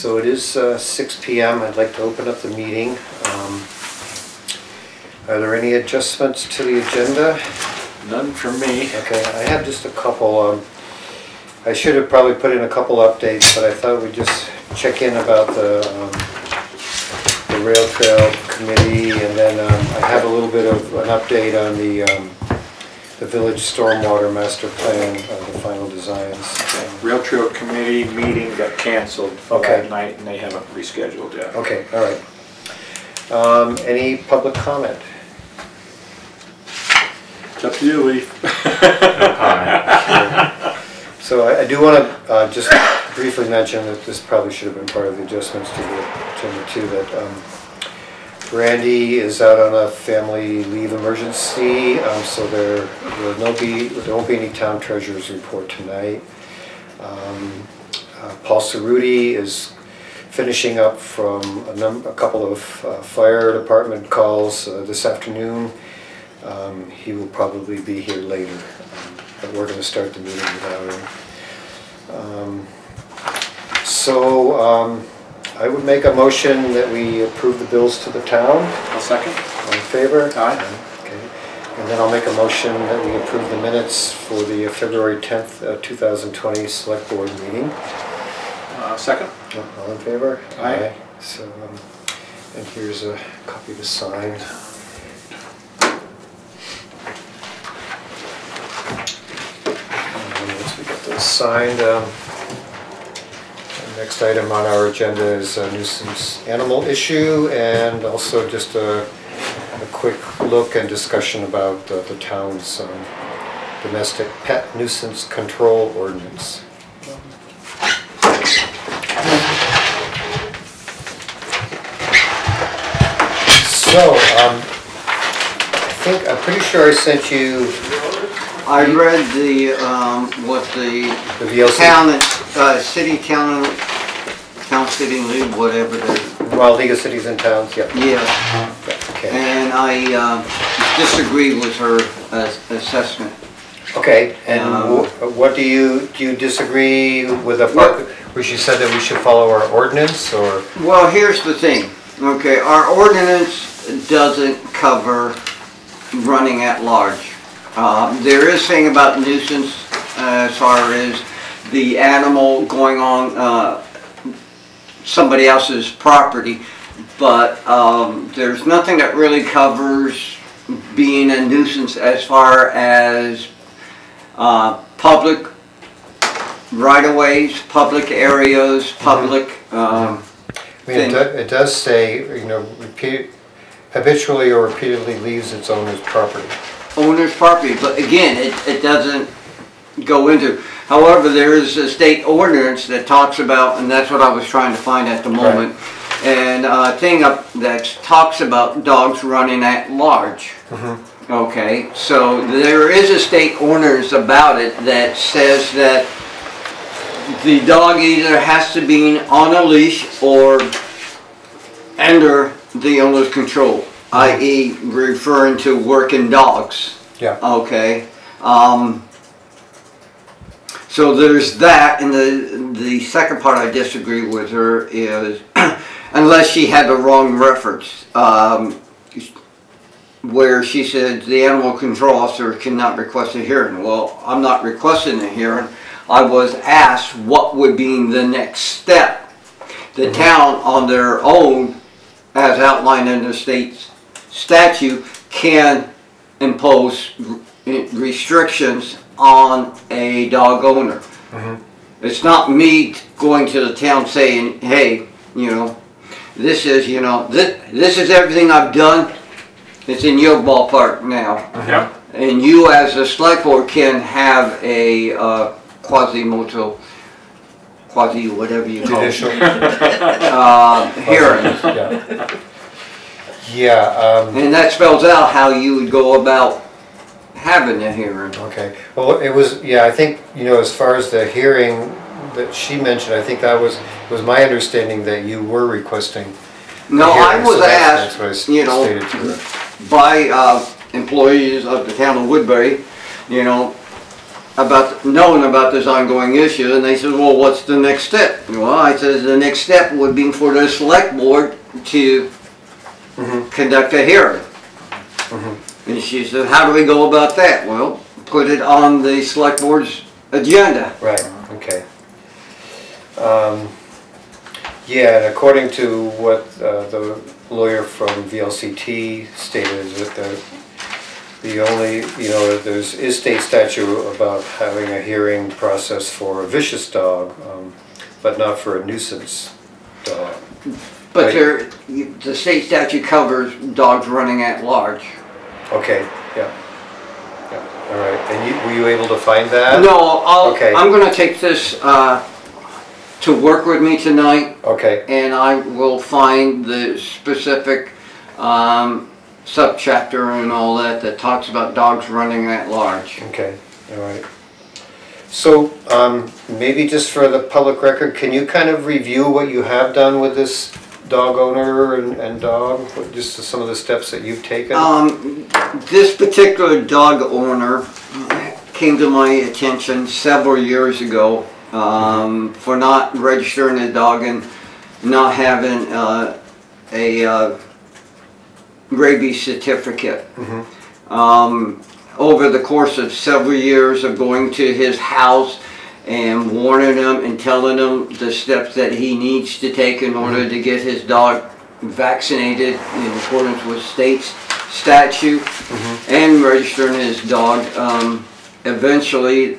So it is uh, 6 PM. I'd like to open up the meeting. Um, Are there any adjustments to the agenda? None from me. Okay, I have just a couple. um, I should have probably put in a couple updates, but I thought we'd just check in about the um, the rail trail committee, and then um, I have a little bit of an update on the um, the village stormwater master plan, uh, the final designs. Rail Trail Committee meeting got canceled Okay. that night and they haven't rescheduled yet. Okay, all right. Um, Any public comment? It's up to you, Leaf. So I I do want to just briefly mention that this probably should have been part of the adjustments to the agenda too, that um, Randy is out on a family leave emergency, um, so there will no be, there won't be any town treasurer's report tonight. Um, uh, Paul Cerruti is finishing up from a a couple of uh, fire department calls uh, this afternoon. Um, He will probably be here later, um, but we're gonna start the meeting without him. Um, So, um, I would make a motion that we approve the bills to the town. I'll second. All in favor? Aye. Okay. And then I'll make a motion that we approve the minutes for the February 10th, uh, 2020 Select Board meeting. Uh, second. All in favor? Aye. So, um, and here's a copy to sign. And once we get those signed, um, next item on our agenda is a nuisance animal issue and also just a, a quick look and discussion about uh, the town's um, domestic pet nuisance control ordinance. So, um, I think, I'm pretty sure I sent you I read the, um, what the the VLC, town, uh, city, town, town, city, league, whatever the, well, League of Cities and Towns, yeah, yeah. okay. And I, um, disagree with her uh, assessment. Okay, and Um, wh- what do you, do you disagree with the part where she said that we should follow our ordinance, or? Well, here's the thing, okay, our ordinance doesn't cover running at large. Um, there is thing about nuisance, uh, as far as the animal going on, uh, somebody else's property, but, um, there's nothing that really covers being a nuisance as far as, uh, public right-of-ways, public areas, public, um, I mean, it do- it does say, you know, repeat, habitually or repeatedly leaves its owner's property. owner's property, but again, it, it doesn't go into. However, there is a state ordinance that talks about, and that's what I was trying to find at the moment, and a thing up that talks about dogs running at large. Okay, so there is a state ordinance about it that says that the dog either has to be on a leash or under the owner's control, i.e. referring to working dogs. Yeah. Okay, um, so there's that, and the, the second part I disagree with her is, unless she had the wrong reference, um, where she said the animal control officer cannot request a hearing. Well, I'm not requesting a hearing, I was asked what would be the next step. The town on their own, as outlined in the state's statute, can impose restrictions on a dog owner. It's not me going to the town saying, hey, you know, this is, you know, this, this is everything I've done. It's in your ballpark now. Yep. And you as a select board can have a uh, quasi-moto, quasi whatever you call it, Judicial, uh, hearing. yeah. Yeah, um, And that spells out how you would go about having a hearing. okay. Well, it was, yeah, I think, you know, as far as the hearing that she mentioned, I think that was, was my understanding that you were requesting. No, I hearing, so was that's- that's what I asked, you know, by uh, employees of the town of Woodbury, you know, about, knowing about this ongoing issue, and they said, well, what's the next step? Well, I said, the next step would be for the select board to conduct a hearing. And she said, how do we go about that? Well, put it on the select board's agenda. Right, okay. Um, Yeah, and according to what uh, the lawyer from VLCT stated, is that the, the only, you know, there's, is state statute about having a hearing process for a vicious dog, um, but not for a nuisance dog. But Right. there, the state statute covers dogs running at large. Okay, yeah. Yeah, all right, and you, were you able to find that? No, I'll, Okay. I'm gonna take this, uh, to work with me tonight, Okay, and I will find the specific, um, subchapter and all that that talks about dogs running at large. okay, all right. So, um, maybe just for the public record, can you kind of review what you have done with this dog owner and, and dog? What- Just some of the steps that you've taken? Um, this particular dog owner came to my attention several years ago, um, for not registering a dog and not having, uh, a, uh, rabies certificate. Mhm. Um, over the course of several years of going to his house and warning him and telling him the steps that he needs to take in order to get his dog vaccinated in accordance with state statute and registering his dog. Um, eventually,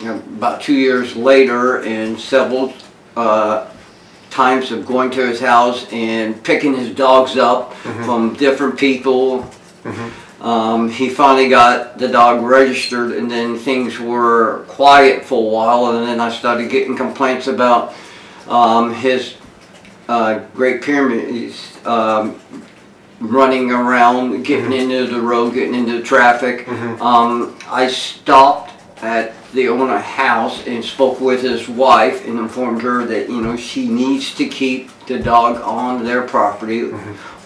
about two years later and several uh, times of going to his house and picking his dogs up from different people. Um, he finally got the dog registered and then things were quiet for a while and then I started getting complaints about um, his uh, Great Pyrenees um, running around, getting into the road, getting into traffic. Um, I stopped at the owner house and spoke with his wife and informed her that, you know, she needs to keep the dog on their property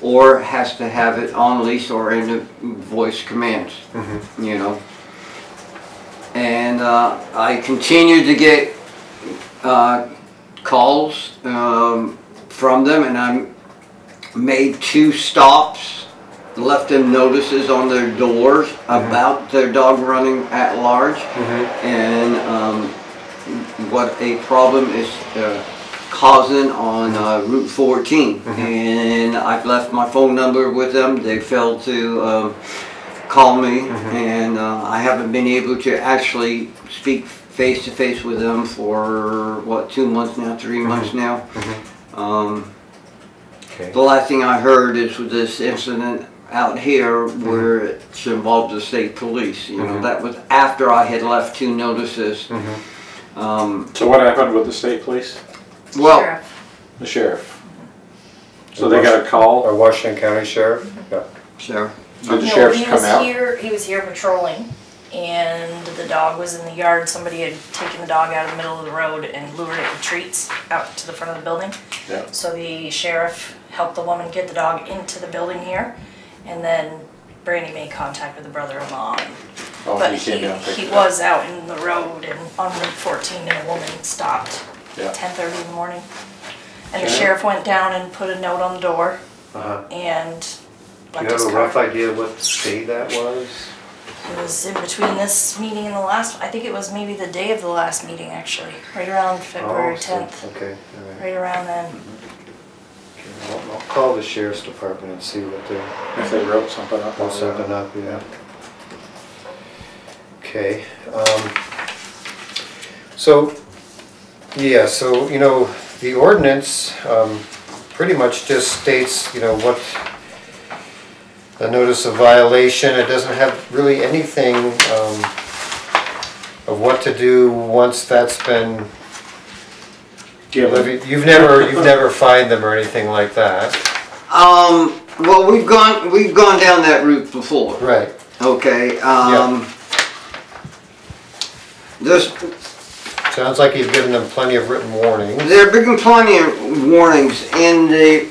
or has to have it on leash or in the voice commands, you know. And uh, I continued to get uh, calls um, from them and I made two stops, left them notices on their doors about their dog running at large. And um, what a problem is uh, causing on uh, Route 14. And I've left my phone number with them. They failed to um, call me, and uh, I haven't been able to actually speak face to face with them for what two months now, 3 months now. Um, Okay, the last thing I heard is with this incident out here where it's involved the state police. You know, Mhm. that was after I had left two notices. Um, So what happened with the state police? Well, Sheriff. The sheriff? So they got a call? Or Washington County Sheriff? Yeah. sure. Did the No, sheriffs he was out? Here, he was here patrolling, and the dog was in the yard. Somebody had taken the dog out of the middle of the road and lured it with treats out to the front of the building. Yeah. So the sheriff helped the woman get the dog into the building here, and then Brandy made contact with the brother-in-law. Oh, But he came he, down and picked he it up. was out in the road and on Route 14, and a woman stopped Yeah. 10:30 in the morning. And the Okay. sheriff went down and put a note on the door Uh-huh. and Do left you his have a card. rough idea what day that was? It was in between this meeting and the last, I think it was maybe the day of the last meeting, actually, right around February Oh, so- 10th, Okay, all right. right around then. Okay, I'll, I'll call the sheriff's department and see what they, If they wrote something up. Pull something up, yeah. Okay, um, so, yeah, so, you know, the ordinance, um, pretty much just states, you know, what, a notice of violation, it doesn't have really anything, um, of what to do once that's been Given. You've never, you've never fined them or anything like that, Um, well, we've gone we've gone down that route before. right? Okay. Um, There's Sounds like you've given them plenty of written warnings. there have been plenty of warnings in the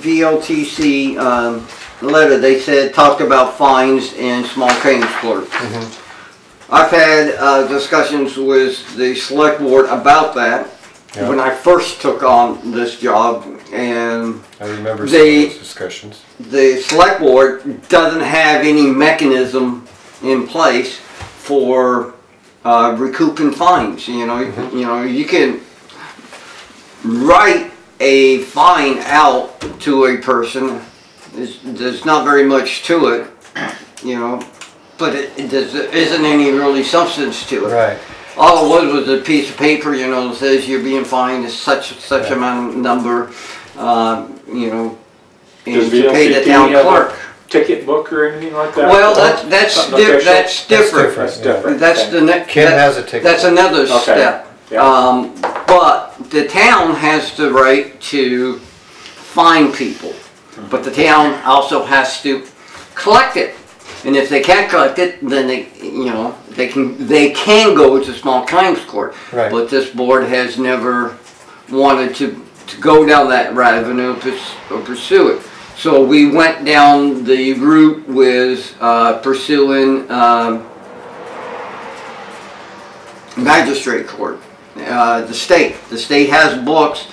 VLTC um, letter. They said talked about fines and small claims court. I've had uh, discussions with the select board about that Yeah. when I first took on this job, and I remember those discussions. the select board doesn't have any mechanism in place for uh, recouping fines. You know, you know, you can write a fine out to a person. There's, there's not very much to it, you know, but it, it there isn't any really substance to it. Right, All it was was a piece of paper, you know, that says you're being fined such such Yeah. amount of number, uh, you know, and Does to pay the VLCT town have a clerk. Ticket book or anything like that? Well, that's that's Something di- official? that's That's different. different. That's different. That's okay. the next. Ken has a ticket. That's another Okay. step. Yeah. Um, but the town has the right to fine people, but the town also has to collect it. And if they can't collect it, then they, you know, they can they can go to small claims court. Right. But this board has never wanted to, to go down that avenue purs- or pursue it. So we went down the route with uh, pursuing um, magistrate court. Uh, the state, the state has books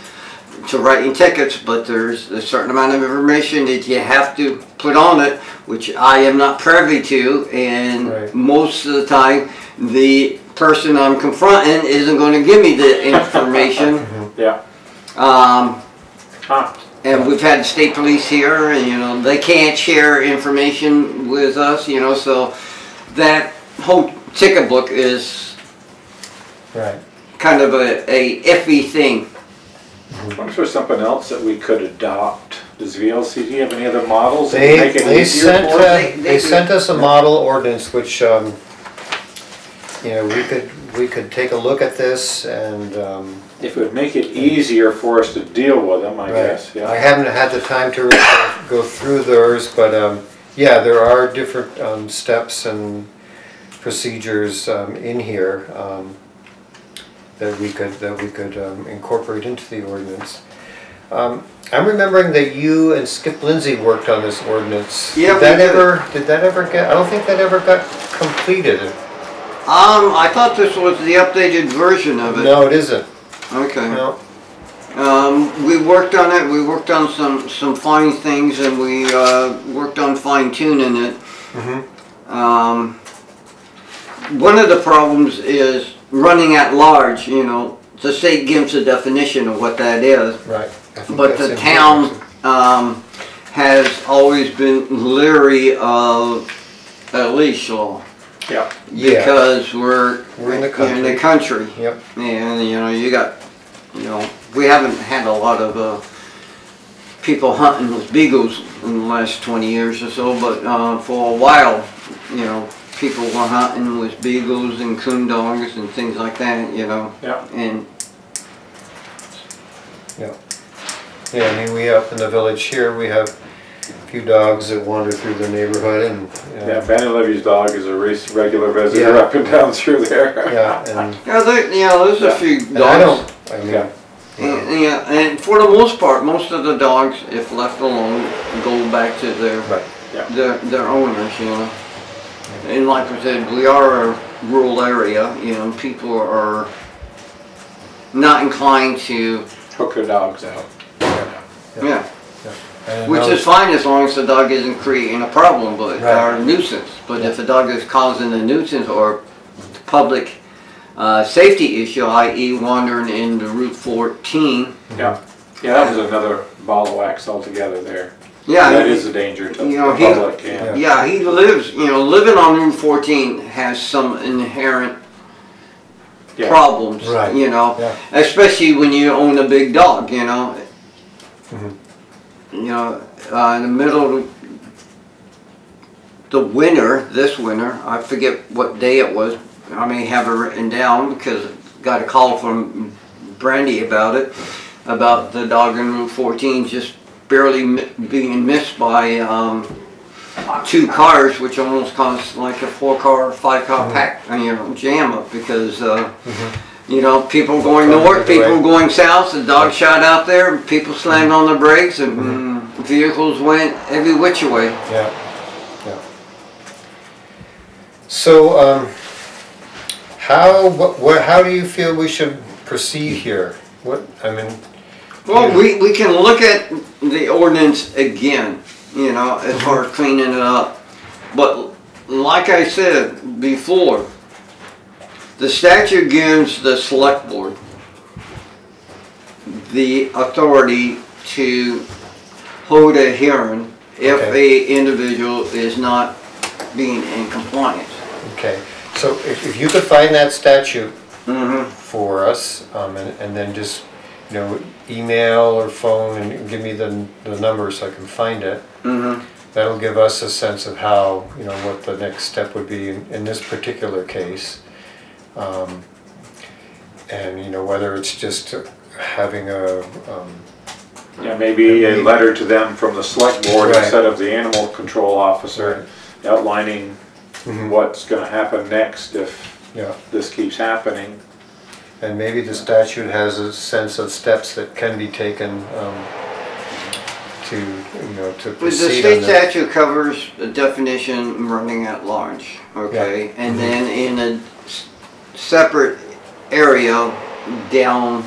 to writing tickets, but there's a certain amount of information that you have to put on it, which I am not privy to, and Right. most of the time, the person I'm confronting isn't going to give me the information. Yeah. um, Huh. And we've had state police here, and you know they can't share information with us, you know, so that whole ticket book is right. kind of a, a iffy thing. I wonder if there's something else that we could adopt. Does VLCT have any other models that They, make it they sent, for uh, us? They- they they sent us a model ordinance which, um, you know, we could, we could take a look at this and, um, If it would make it easier for us to deal with them, I guess, Right. I haven't had the time to really go through theirs, but um, yeah, there are different um, steps and procedures um, in here um, that we could, that we could um, incorporate into the ordinance. Um, I'm remembering that you and Skip Lindsey worked on this ordinance. Yeah, Did that we did. ever, did that ever get, I don't think that ever got completed. Um, I thought this was the updated version of it. No, it isn't, Okay. Um, we worked on it. We worked on some some fine things, and we uh, worked on fine tuning it. Mhm. Um, one of the problems is running at large. You know, the state gives a definition of what that is, Right. But the town um, has always been leery of a leash law Yeah, Yeah, because we're We're in the in the country. yep, And, you know, you got, you know, we haven't had a lot of, uh, people hunting with beagles in the last twenty years or so, but, uh, for a while, you know, people were hunting with beagles and coon dogs and things like that, you know, yeah. and, Yeah, I mean, we up in the village here, we have a few dogs that wander through the neighborhood and, you Yeah, know, Benny Levy's dog is a race, regular visitor Yeah. up and down through there. yeah, and, yeah, there, you know, there's a Yeah. few and I dogs. don't, I mean, Yeah. And, yeah, and for the most part, most of the dogs, if left alone, go back to their right, their, their owners, you know. And like I said, we are a rural area, you know, people are not inclined to, Hook their dogs out. yeah, and which is fine as long as the dog isn't creating a problem, but, Right. or a nuisance. But if the dog is causing a nuisance or public, uh, safety issue, i.e. wandering into Route fourteen, Yeah, yeah, that was another ball of wax altogether there. yeah. That he- is a danger to You know, the he- public, yeah. Yeah, he lives, you know, living on Route fourteen has some inherent Yeah. problems, Right. you know. Yeah. Especially when you own a big dog, you know. Mhm. You know, uh, in the middle of the winter, this winter, I forget what day it was. I may have it written down because I got a call from Brandy about it, about the dog in Route 14 just barely mi- being missed by um, two cars, which almost caused like a four-car, five-car pack, you know, jam up because. Uh, you know, people going north, way. people going south, the dog shot out there, people slammed on the brakes and mm, vehicles went every which way. yeah, yeah. So, um, how, what, what, how do you feel we should proceed here? What, I mean, Well, we, we can look at the ordinance again, you know, as far as cleaning it up. But like I said before, the statute gives the select board the authority to hold a hearing if Okay. a individual is not being in compliance. okay, so if, if you could find that statute Mm-hmm. for us, um, and, and then just, you know, email or phone and give me the, the number so I can find it. Mm-hmm. That'll give us a sense of how, you know, what the next step would be in, in this particular case. Um, And, you know, whether it's just having a, um, Yeah, maybe a letter to them from the select board Right. instead of the animal control officer outlining Mhm. what's gonna happen next if yeah, this keeps happening. and maybe the statute has a sense of steps that can be taken, um, to, you know, to But the state on statute covers the definition running at large, okay? And then in a s- separate area down,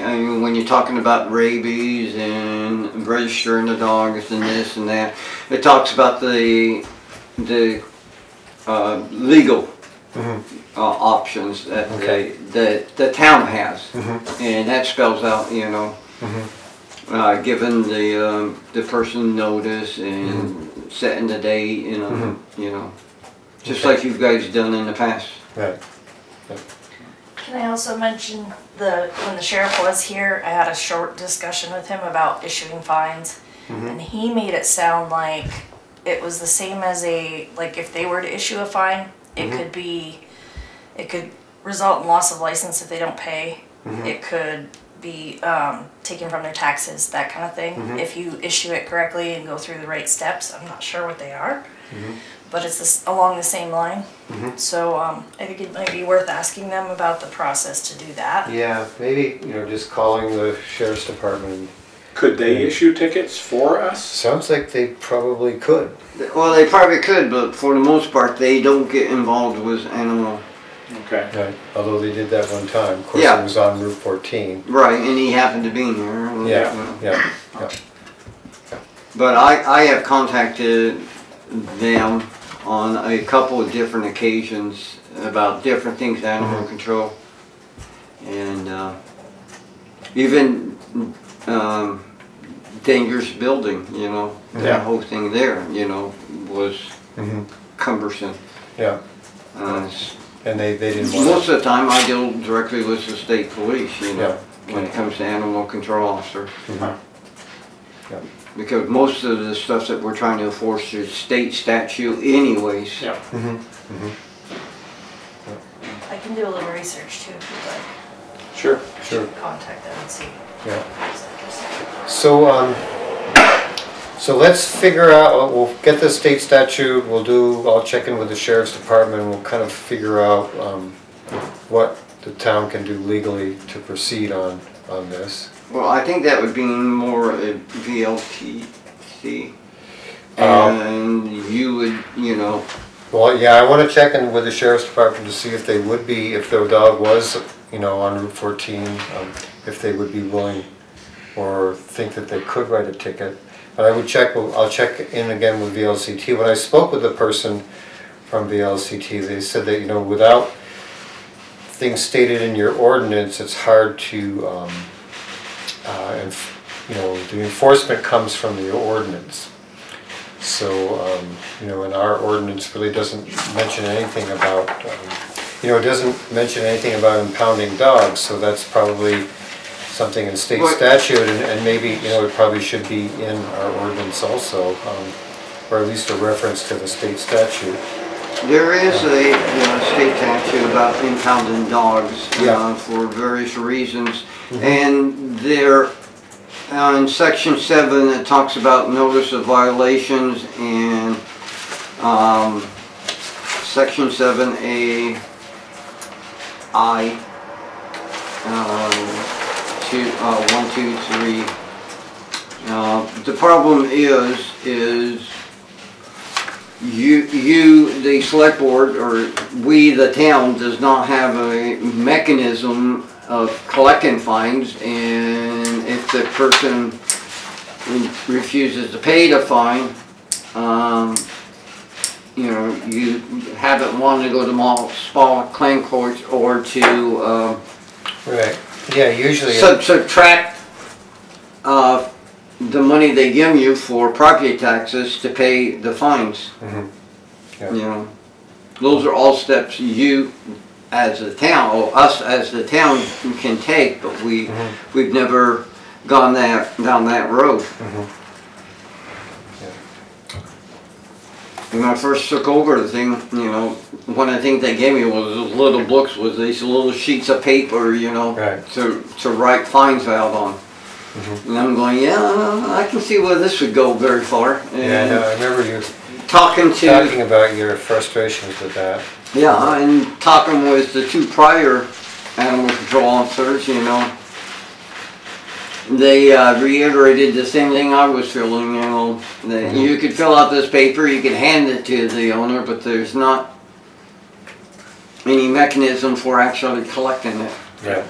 I mean, when you're talking about rabies and registering the dogs and this and that, it talks about the, the, uh, legal Mhm. uh, options that Okay. the, that the town has. Mhm. And that spells out, you know, Mhm. uh, giving the, um, the person notice and setting the date, you know, Mhm. you know, just Okay. like you guys done in the past. Right, Can I also mention the, when the sheriff was here, I had a short discussion with him about issuing fines. Mm-hmm. And he made it sound like it was the same as a, like if they were to issue a fine, it mm-hmm. could be, it could result in loss of license if they don't pay. Mm-hmm. It could be, um, taken from their taxes, that kind of thing. If you issue it correctly and go through the right steps, I'm not sure what they are. But it's this, along the same line. So, um, I think it might be worth asking them about the process to do that. yeah, maybe, you know, just calling the sheriff's department. Could they issue tickets for us? Sounds like they probably could. Well, they probably could, but for the most part, they don't get involved with animal. Okay. Right, although they did that one time, of course, Yeah. it was on Route fourteen. Right, and he happened to be here. and, Yeah, you yeah, yeah. But I, I have contacted them on a couple of different occasions about different things, animal Mhm. control. And, uh, even, um, dangerous building, you know, Yeah. that whole thing there, you know, was Mhm. cumbersome. Yeah, Uh, s- and they, they didn't want most of the time I deal directly with the state police, you know, Yeah, when it comes to animal control officer. Mhm. Yeah. Because most of the stuff that we're trying to enforce is state statute anyways. Yeah. Mm -hmm. Mm-hmm. I can do a little research too, if you'd like. Sure. Sure, Contact them and see. yeah. So, um, so let's figure out, we'll get the state statute, we'll do, I'll check in with the sheriff's department, we'll kind of figure out, um, what the town can do legally to proceed on, on this. Well, I think that would be more a VLTC. Um, And you would, you know, Well, yeah, I wanna check in with the sheriff's department to see if they would be, if their dog was, you know, on Route fourteen, um, if they would be willing or think that they could write a ticket. But I would check, I'll check in again with VLCT. When I spoke with the person from VLCT, they said that, you know, without things stated in your ordinance, it's hard to, um, uh, enf- you know, the enforcement comes from the ordinance. So, um, you know, and our ordinance really doesn't mention anything about, um, you know, it doesn't mention anything about impounding dogs, so that's probably something in state statute, and, and maybe, you know, it probably should be in our ordinance also, um, or at least a reference to the state statute. there is a, uh state statute about impounding dogs. Yeah. uh, For various reasons. And there, uh, in section seven, it talks about notice of violations and, um, section seven A, I, um, two, uh. Uh, the problem is, is you, you, the select board, or we, the town, does not have a mechanism of collecting fines, and if the person refuses to pay the fine, um, you know, you haven't wanted to go to mall, small claim courts or to, um, Right, yeah, usually, sub- subtract, uh, the money they give you for property taxes to pay the fines. Mhm. Yeah. You know, those are all steps you, as a town, or us as the town can take, but we, Mhm. we've never gone that, down that road. Mhm. When I first took over the thing, you know, one of the things they gave me was those little books with these little sheets of paper, you know, Right. to, to write fines out on. Mhm. And I'm going, yeah, I can see where this would go very far. yeah, And no, I remember you talking to, talking about your frustrations with that. Yeah, and talking with the two prior animal control officers, you know, they uh, reiterated the same thing I was feeling, you know, that you could fill out this paper, you could hand it to the owner, but there's not any mechanism for actually collecting it. Yeah. Yeah.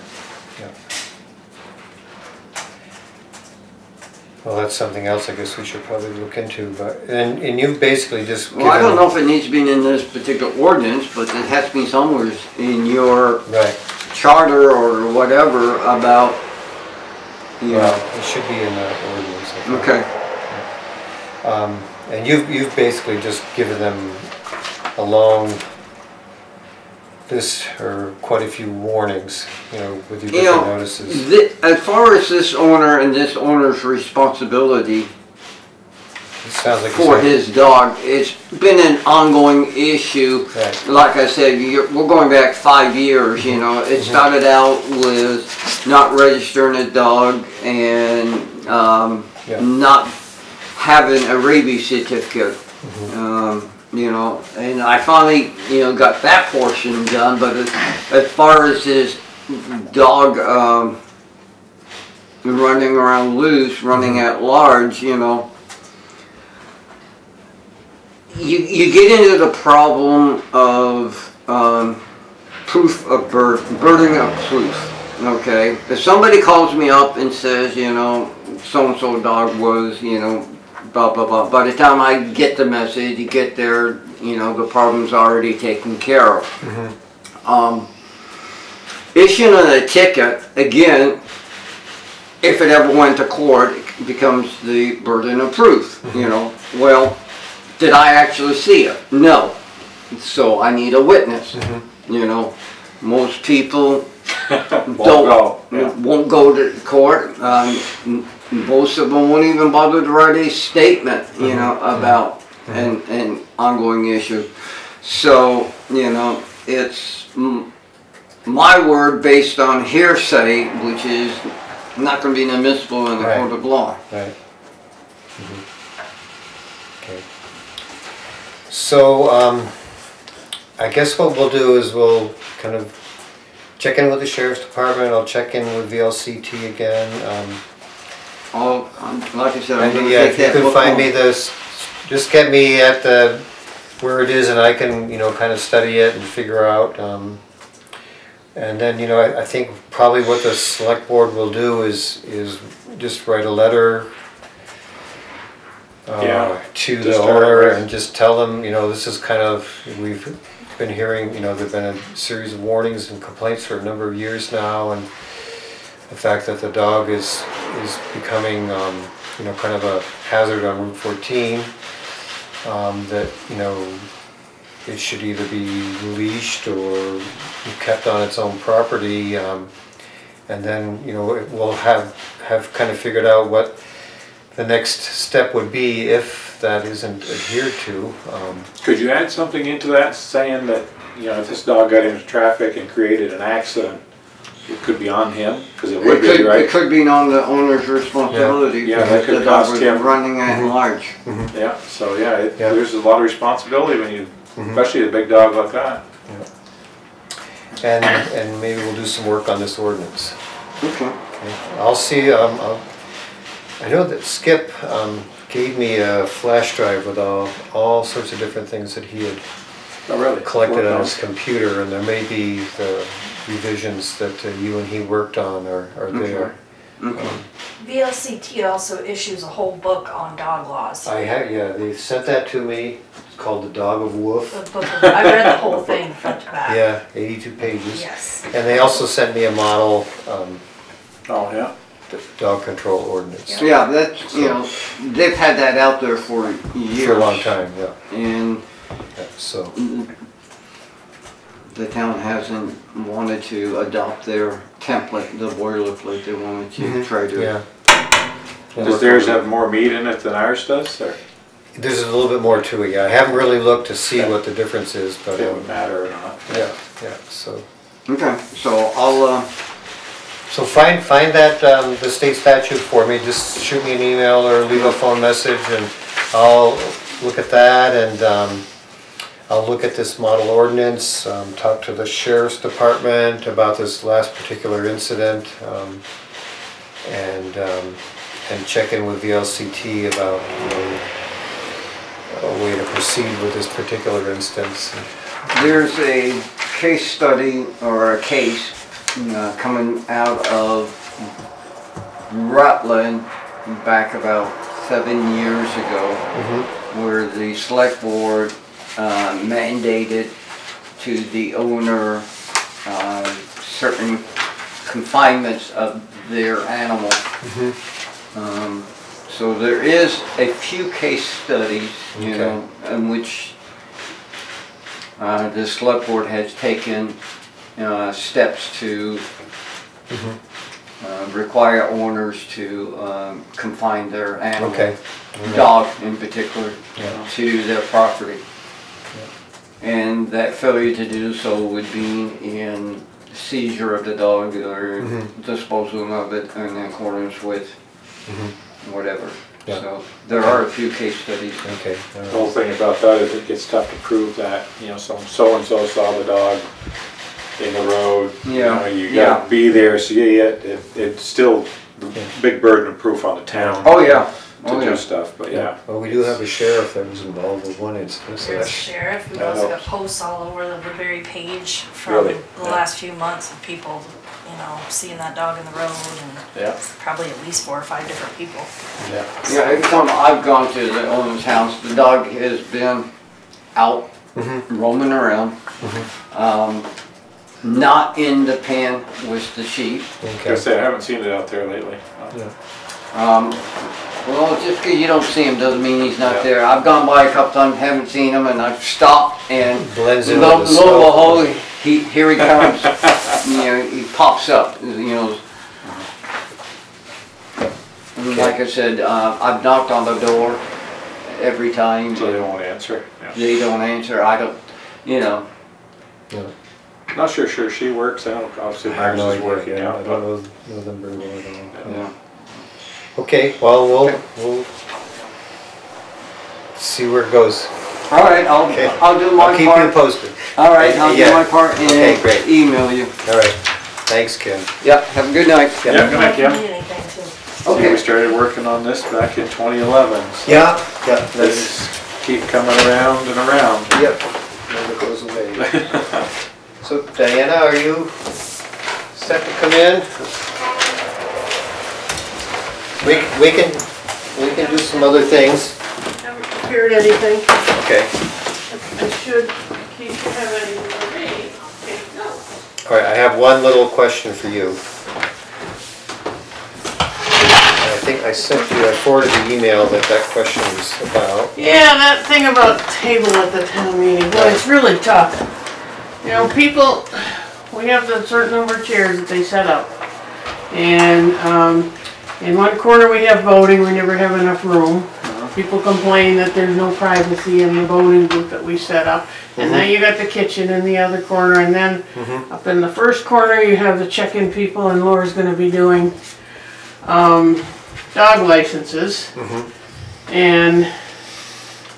Well, that's something else I guess we should probably look into, but, and, and you've basically just. Well, I don't know if it needs to be in this particular ordinance, but it has to be somewhere in your Right, charter or whatever about, you know, well, it should be in the ordinance. I think. okay. Um, and you've, you've basically just given them a long list or quite a few warnings, you know, with your You know, notices. as far as this owner and this owner's responsibility It sounds like. for his dog, it's been an ongoing issue. Right. Like I said, we're going back five years, you know, it started out with not registering a dog and, um, Yeah. not having a rabies certificate. Mm-hmm. Um, you know, and I finally, you know, got that portion done, but as, as far as his dog, um, running around loose, running at large, you know, you, you get into the problem of, um, proof of birth, burden of proof, okay? If somebody calls me up and says, you know, so-and-so dog was, you know, blah, blah, blah, by the time I get the message, you get there, you know, the problem's already taken care of. Mhm. Um, issuing a ticket, again, if it ever went to court, it becomes the burden of proof, you know? Well, did I actually see it? No. So I need a witness, Mhm. you know? Most people Won't don't, go, yeah. won't go to court. Um, m- most of them won't even bother to write a statement, you know, about an, an ongoing issue. So, you know, it's mm, my word based on hearsay, which is not gonna be admissible in the Right. court of law. Right. Mhm. Okay. So, um, I guess what we'll do is we'll kind of check in with the sheriff's department, I'll check in with VLCT again. um, All, um, like I said, I'm And gonna yeah, take if you that could book find home. me this, just get me at the, where it is and I can, you know, kind of study it and figure out. um, And then, you know, I, I think probably what the select board will do is, is just write a letter uh, Yeah, to to the start owner with. and just tell them, you know, this is kind of, we've been hearing, you know, there've been a series of warnings and complaints for a number of years now and the fact that the dog is, is becoming, um, you know, kind of a hazard on Route 14. Um, that, you know, it should either be leashed or kept on its own property. Um, and then, you know, it will have, have kind of figured out what the next step would be if that isn't adhered to. Um, Could you add something into that saying that, you know, if this dog got into traffic and created an accident, it could be on him? Because it It would be, could, it could be on the owner's responsibility. Yeah, that could the dog cost him. Running at large. Yeah, so yeah, it- Yeah. there's a lot of responsibility when you, Mhm. especially a big dog like that. And, and maybe we'll do some work on this ordinance. Okay. Okay, I'll see, um, I'll- I know that Skip, um, gave me a flash drive with all, all sorts of different things that he had Oh, really? collected Worked on his computer, and there may be the revisions that uh, you and he worked on are, are there. VLCT also issues a whole book on dog laws. I have, yeah, they sent that to me, it's called The Dog of Wolf. The book of- I read the whole thing front to back. Yeah, eighty-two pages. Yes. And they also sent me a model, um, Oh, yeah? d- dog control ordinance. Yeah, that's, you know, they've had that out there for years. For a long time, yeah, And yeah, so, the town hasn't wanted to adopt their template, the boilerplate, they wanted to Mhm, try to. yeah. Does theirs have more meat in it than ours does, or There's a little bit more to it, yeah. I haven't really looked to see what the difference is, if but, it um, would matter or not? yeah, yeah, so. Okay, so I'll, uh, So find, find that, um, the state statute for me, just shoot me an email or leave a phone message and I'll look at that and, um, I'll look at this model ordinance, um, talk to the sheriff's department about this last particular incident, um, and, um, and check in with VLCT about, you know, a way to proceed with this particular instance. There's a case study or a case uh, coming out of Rutland back about seven years ago where the select board uh, mandated to the owner uh, certain confinements of their animal. Um, So there is a few case studies, you Okay. know, in which uh, the select board has taken uh, steps to uh, require owners to um, confine their animal, Okay. dog in particular, Yeah. to their property. And that failure to do so would be in seizure of the dog or Mhm. disposal of it in accordance with whatever. Yeah. So there are a few case studies. Okay, all The whole thing about that is it gets tough to prove that, you know, so, so-and-so saw the dog in the road. You Yeah, know, You yeah. gotta be there, see it, it, it's still the Yeah. big burden of proof on the town. Oh, yeah. Oh, To yeah. do stuff, but yeah. Well, we do have a sheriff that was involved with one instance. so There's that's- sheriff, we that also got helps. posts all over the Woodbury page from Really? the Yeah. last few months of people, you know, seeing that dog in the road and Yeah, probably at least four or five different people. yeah. Yeah, every time I've gone to the owner's house, the dog has been out Mhm. roaming around. Um, not in the pen with the sheep. I Okay. gonna say, I haven't seen it out there lately. Yeah. Um, well, just because you don't see him doesn't mean he's not Yeah. there. I've gone by a couple times, haven't seen him, and I've stopped and Blends in lo with the lo and behold, he, here he comes. You know, he pops up, you know. And like I said, uh, I've knocked on the door every time. So they won't answer, yeah. They don't answer, I don't, you know, Yeah. Not sure, sure she works, I don't, obviously I have Max no is idea, working yeah, I out, don't but know, know them very well, I don't know. yeah. Okay, well, we'll, we'll see where it goes. All right, I'll, Okay. I'll do my part. I'll keep you part. posted. All right, I'll do Yeah. my part Okay, and great. email you. All right, thanks, Ken. Yep, have a good night. Yeah, good night, If you Kim. need anything too. See, we Okay. started working on this back in twenty eleven. Yeah, yeah, They that's, just keep coming around and around. yep, never goes away. So Diana, are you set to come in? We, we can, we can do some other things. Haven't prepared anything. Okay. I should, in case you have anything for me, I'll take notes. All right, I have one little question for you. And I think I sent you, I forwarded the email that that question was about. Yeah, that thing about table at the town meeting, boy, it's really tough. You know, people, we have the certain number of chairs that they set up. And, um, in one corner we have voting, we never have enough room. Uh-huh. People complain that there's no privacy in the voting booth that we set up. And then mm-hmm. you got the kitchen in the other corner, and then mm-hmm. up in the first corner, you have the check-in people, and Laura's gonna be doing, um, dog licenses. Mm-hmm. And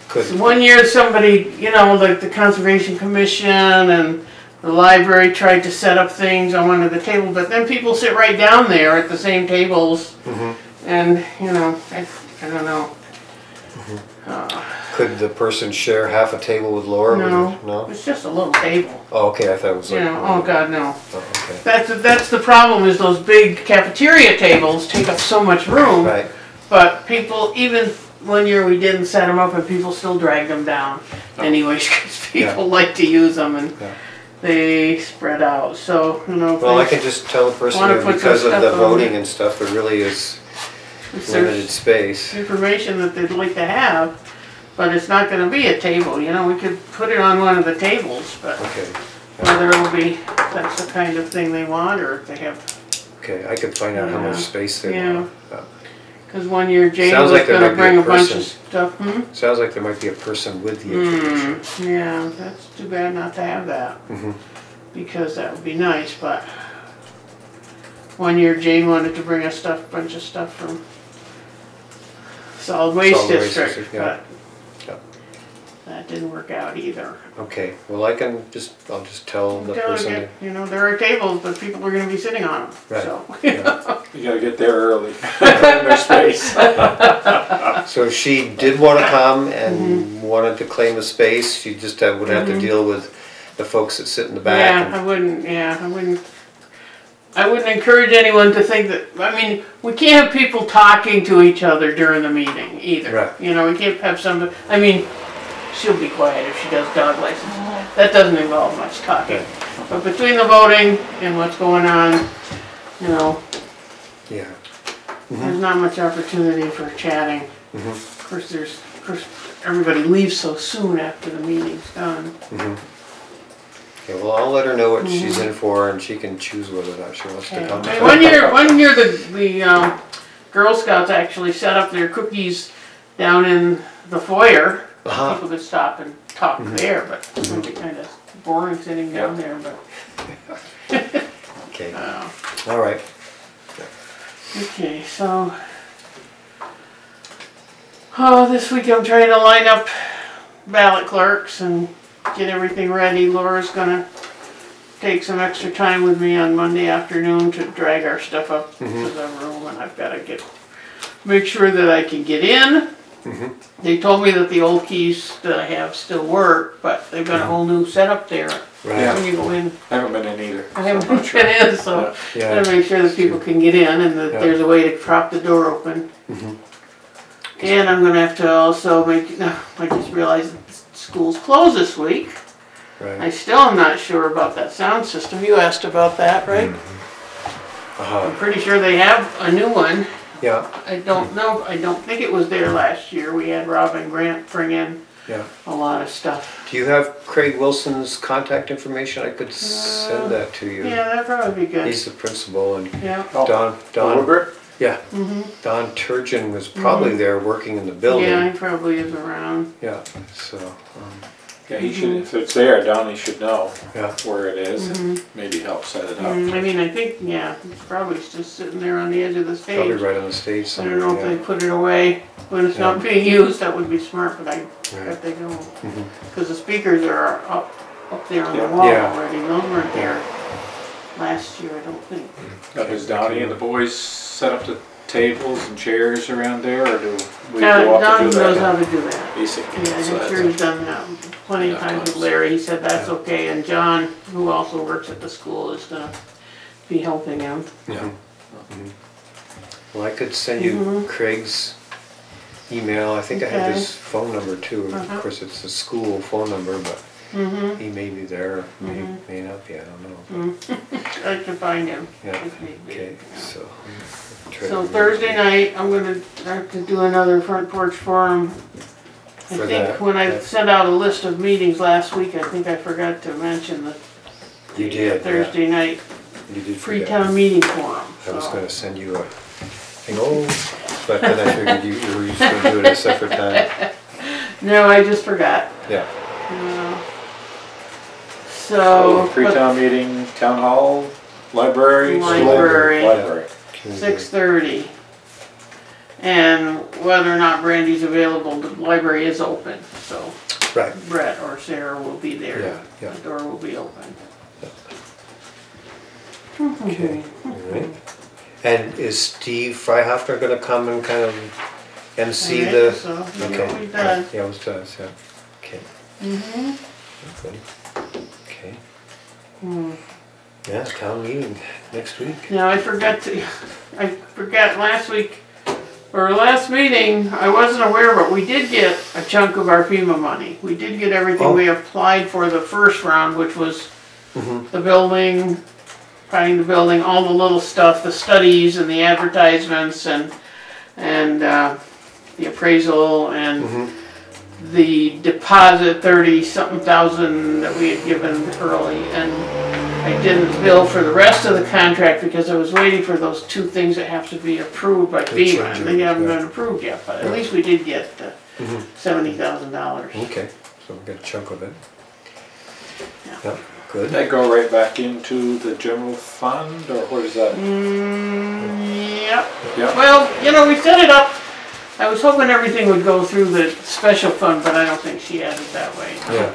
Good. one year, somebody, you know, like the Conservation Commission and the library tried to set up things on one of the tables, but then people sit right down there at the same tables. Mhm. And, you know, I, I don't know. Could the person share half a table with Laura? No. No? It's just a little table, Oh, okay, I thought it was you like. know, oh god, no. Oh, okay. That's, that's the problem is those big cafeteria tables take up so much room. Right, But people, even one year we didn't set them up and people still dragged them down anyways, because Yeah. people like to use them and Yeah. They spread out, so, you know. well, I can just tell the person Wanna that put some because of the stuff on voting it. and stuff, there really is if limited there's space. information that they'd like to have, but it's not gonna be a table, you know, we could put it on one of the tables, but Okay, whether it'll be, that's the kind of thing they want, or if they have, okay, I could find out how much Yeah. space they Yeah. want. Uh, cause one year Jane Sounds was like there might be bring a a bunch of stuff, hmm? Sounds like there might be a person with the information. Hmm, yeah, that's too bad not to have that. Mhm. Because that would be nice, but one year Jane wanted to bring us stuff, bunch of stuff from solid waste Solid waste district, district, yeah. but. That didn't work out either. Okay, well, I can just, I'll just tell the Tell her person. get- You know, there are tables, but people are gonna be sitting on them, Right. so. Yeah. You gotta get there early, in their space. So if she did wanna come and Mm-hmm. wanted to claim a space, she just uh, would have to deal with the folks that sit in the back. Yeah, back. I wouldn't, yeah, I wouldn't, I wouldn't encourage anyone to think that, I mean, we can't have people talking to each other during the meeting either. Right. You know, we can't have somebody, I mean, she'll be quiet if she does dog license. That doesn't involve much talking. But between the voting and what's going on, you know, Yeah, there's not much opportunity for chatting. Mhm. Of course, there's, of course, everybody leaves so soon after the meeting's done. okay, well, I'll let her know what she's in for and she can choose whether or not she wants to come. Hey, One year, one year the, the um, Girl Scouts actually set up their cookies down in the foyer. Uh-huh. People could stop and talk there, but it would be kind of boring sitting down there, but, Okay, uh, all right. okay, so. Oh, this week I'm trying to line up ballot clerks and get everything ready. Laura's gonna take some extra time with me on Monday afternoon to drag our stuff up to the room and I've gotta get, make sure that I can get in. They told me that the old keys that I have still work, but they've got a whole new setup there. Right, When you go in, I haven't been in either. I haven't so I'm sure. been in, so yeah, gotta make sure that people can get in and that Yeah. there's a way to prop the door open. Mm -hmm. And I'm gonna have to also make, no, I just realized school's closed this week. Right. I still am not sure about that sound system. You asked about that, right? I'm Uh-huh, pretty sure they have a new one. Yeah, I don't know, I don't think it was there last year. We had Robin Grant bring in yeah. a lot of stuff. Do you have Craig Wilson's contact information? I could send that to you. Yeah, that'd probably be good. He's the principal and Yeah. Oh, Don, Don, Wilbur? yeah, Mhm. Don Turgeon was probably there working in the building. Yeah, he probably is around. Yeah, so, um, Yeah, he should, if it's there, Donnie should know yeah, where it is Mm-hmm. and maybe help set it up. Mm, I mean, I think, yeah, it's probably just sitting there on the edge of the probably stage. right on the stage I don't know if they put it away when it's not being used, that would be smart, but I bet they don't. Mhm. Cause the speakers are up, up there on the Yeah. wall Yeah. already, those weren't there last year, I don't think. Now, Does Donnie and the boys set up the tables and chairs around there, or do we Uh, go up Don and do knows how that? to do that. Basically, Yeah, so I'm that's sure a- he's done that plenty of Yeah, times with times. Larry, he said that's Yeah. okay, and John, who also works at the school, is gonna be helping him. Yeah. Mhm. Well, I could send you Mhm. Craig's email, I think I have his phone number too. Uh-huh. Of course, it's a school phone number, but Mm-hmm, he may be there, may, may not be, I don't know. I can find him. Yeah, if need be. okay, so. Try to So Thursday night, I'm gonna have to do another front porch forum. I For think that, when I yeah. sent out a list of meetings last week, I think I forgot to mention the You did, yeah. Thursday night You did forget. pre-town meeting forum. I was so- gonna send you a thing, oh, but then I figured you, you were just gonna do it at a separate time. No, I just forgot. Yeah, Uh, So, So, pre-town meeting, town hall, library? school? Library. Library. Six thirty. And whether or not Brandy's available, the library is open, so right, Brett or Sarah will be there. Yeah, yeah. The door will be open. okay, all right. And is Steve Freihafner gonna come and kind of and see Alright, the, So, you okay. know what he does. Yeah, it does, yeah, okay, Mm-hmm. good, okay. Yeah, town meeting next week. Yeah, I forgot to, I forgot last week, or last meeting, I wasn't aware, but we did get a chunk of our FEMA money. We did get everything we applied for the first round, which was Mhm. the building, finding the building, all the little stuff, the studies and the advertisements and, and, uh, the appraisal and Mhm. the deposit, thirty something thousand that we had given early, and I didn't bill for the rest of the contract because I was waiting for those two things that have to be approved by The FEMA, change and they haven't orders, been approved yet, but at Yeah. least we did get the Mhm. seventy thousand dollars. Okay, so we got a chunk of it. Yeah. Yeah, good. Did that go right back into the general fund, or where does that? Mm, yep, Yeah, well, you know, we set it up, I was hoping everything would go through the special fund, but I don't think she had it that way. Yeah,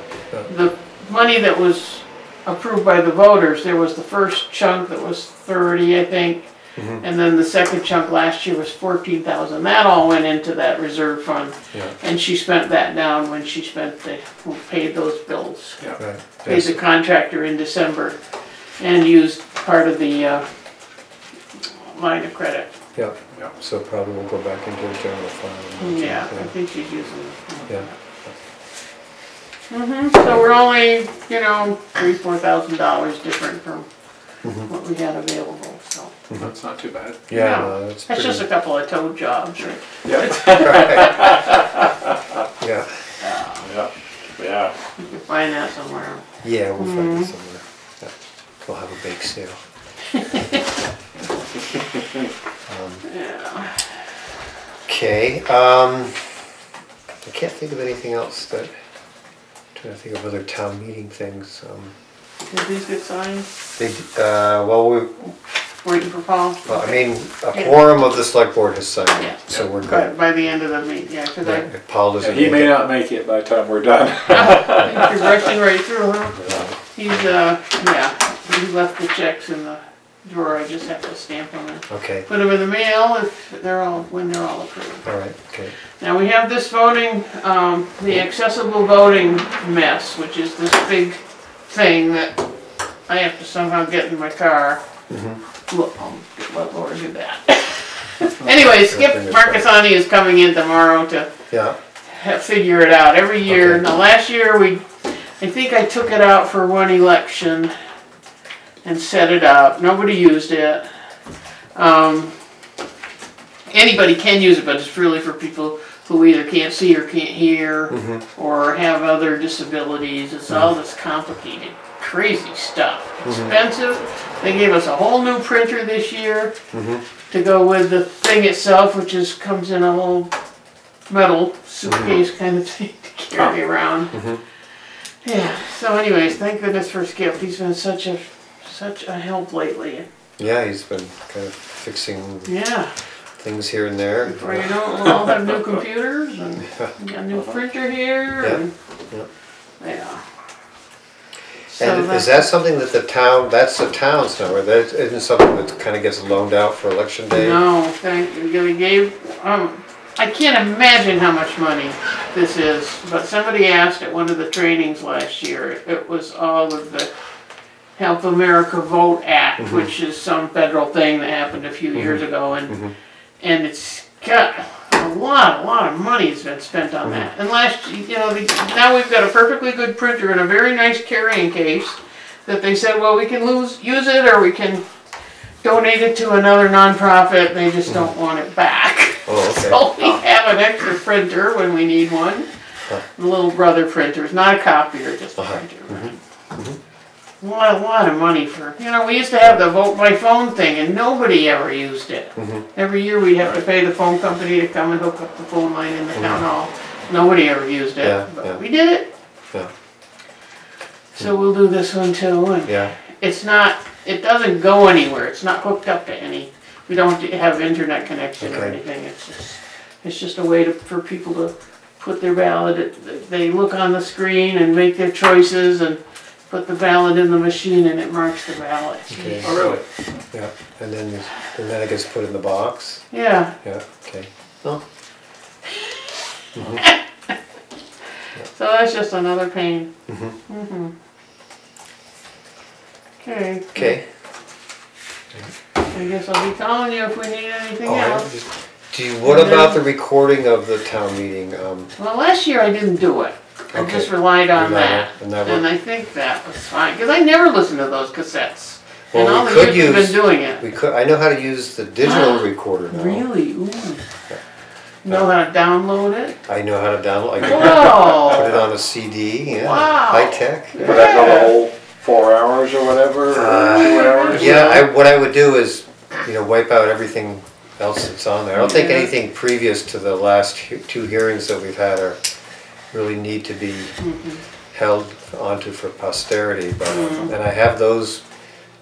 the money that was approved by the voters, there was the first chunk that was thirty, I think. Mhm. And then the second chunk last year was fourteen thousand, that all went into that reserve fund. yeah, And she spent that down when she spent the, paid those bills. right. Paid the Yes. contractor in December and used part of the, uh, line of credit. Yeah, Yeah. so probably we'll go back into the general fund. Yeah, I think she's using. Yeah, hmm so we're only, you know, three, four thousand dollars different from Mhm. what we had available, so. that's not too bad. yeah, No, no, that's That's just a couple of toad jobs, right? Yeah, Yeah, yeah, yeah. You can find that somewhere. yeah, we'll find Mm-hmm. it somewhere. Yeah, We'll have a bake sale. Um, Yeah. Okay, um, I can't think of anything else that, trying to think of other town meeting things. Um, Did these get signed? They, uh, well, we, Waiting for Paul? well, I mean, a quorum of the select board has signed Yeah. it, so we're By, good. by the end of the meeting, yeah, cause Yeah, I, If Paul doesn't He make may it, not make it by the time we're done. you're rushing right through, huh? He's, uh, yeah, he left the checks in the drawer, I just have to stamp them and okay, put them in the mail if they're all, when they're all approved. all right, okay, Now, we have this voting, um, the accessible voting mess, which is this big thing that I have to somehow get in my car. Mhm. Look, I'll get- let Laura do that. Anyway, Skip Bring it Marcassani is coming in tomorrow to yeah, ha- figure it out. Every year, Okay. now last year, we, I think I took it out for one election and set it up. Nobody used it. Um, anybody can use it, but it's really for people who either can't see or can't hear mhm, or have other disabilities. It's all this complicated, crazy stuff. Expensive. They gave us a whole new printer this year mhm, to go with the thing itself, which is comes in a whole metal suitcase kind of thing to carry around. mhm. Yeah. So, anyways, thank goodness for Skip. He's been such a such a help lately. yeah, he's been kind of fixing Yeah. things here and there. Before you know we'll all have new computers and we got a new printer here. Yeah, And, yeah. yeah. So And is that something that the town, that's the town's number, that isn't something that kind of gets loaned out for election day? No, thank you. They gave, um, I can't imagine how much money this is, but somebody asked at one of the trainings last year. It was all of the Help America Vote Act, Mhm. which is some federal thing that happened a few years ago, and Mhm. and it's got a lot, a lot of money has been spent on that. Mm-hmm. And last, you know, the, now we've got a perfectly good printer in a very nice carrying case that they said, well, we can lose, use it or we can donate it to another nonprofit. They just don't want it back. Oh, okay. So we have an extra printer when we need one. Huh. The little brother printer, it's not a copier, just a Uh-huh. printer. A lot, a lot of money for, you know, we used to have the vote by phone thing and nobody ever used it. Mhm. Every year we'd have to pay the phone company to come and hook up the phone line in the town hall. Nobody ever used Yeah, it, yeah. but we did it. Yeah. So we'll do this one too, and Yeah, it's not, it doesn't go anywhere, it's not hooked up to any, we don't have internet connection or Okay. anything, it's just, it's just a way to, for people to put their ballot, it- they look on the screen and make their choices and put the ballot in the machine and it marks the ballot. okay, Oh, really? yeah, and then, and then it gets put in the box, Yeah, yeah, okay. Oh, So that's just another pain. Mhm. Mhm. Okay. Okay. I guess I'll be calling you if we need anything Oh, else. just- Do you, what about the recording of the town meeting? Um, Well, last year I didn't do it. I Okay. just relied on Relied on- that. and that And? I think that was fine, because I never listened to those cassettes. And Well, all we the could years we've use- been doing it. we could, I know how to use the digital recorder now. Really? Ooh. Know how to download it? I know how to download, I can put it Whoa! on a CD, yeah, Wow. high tech. Would that go the whole four hours or whatever, or two uh, hours? Yeah, I, what I would do is, you know, wipe out everything else that's on there. I don't think anything previous to the last he- two hearings that we've had are, really need to be held onto for posterity, but, um, and I have those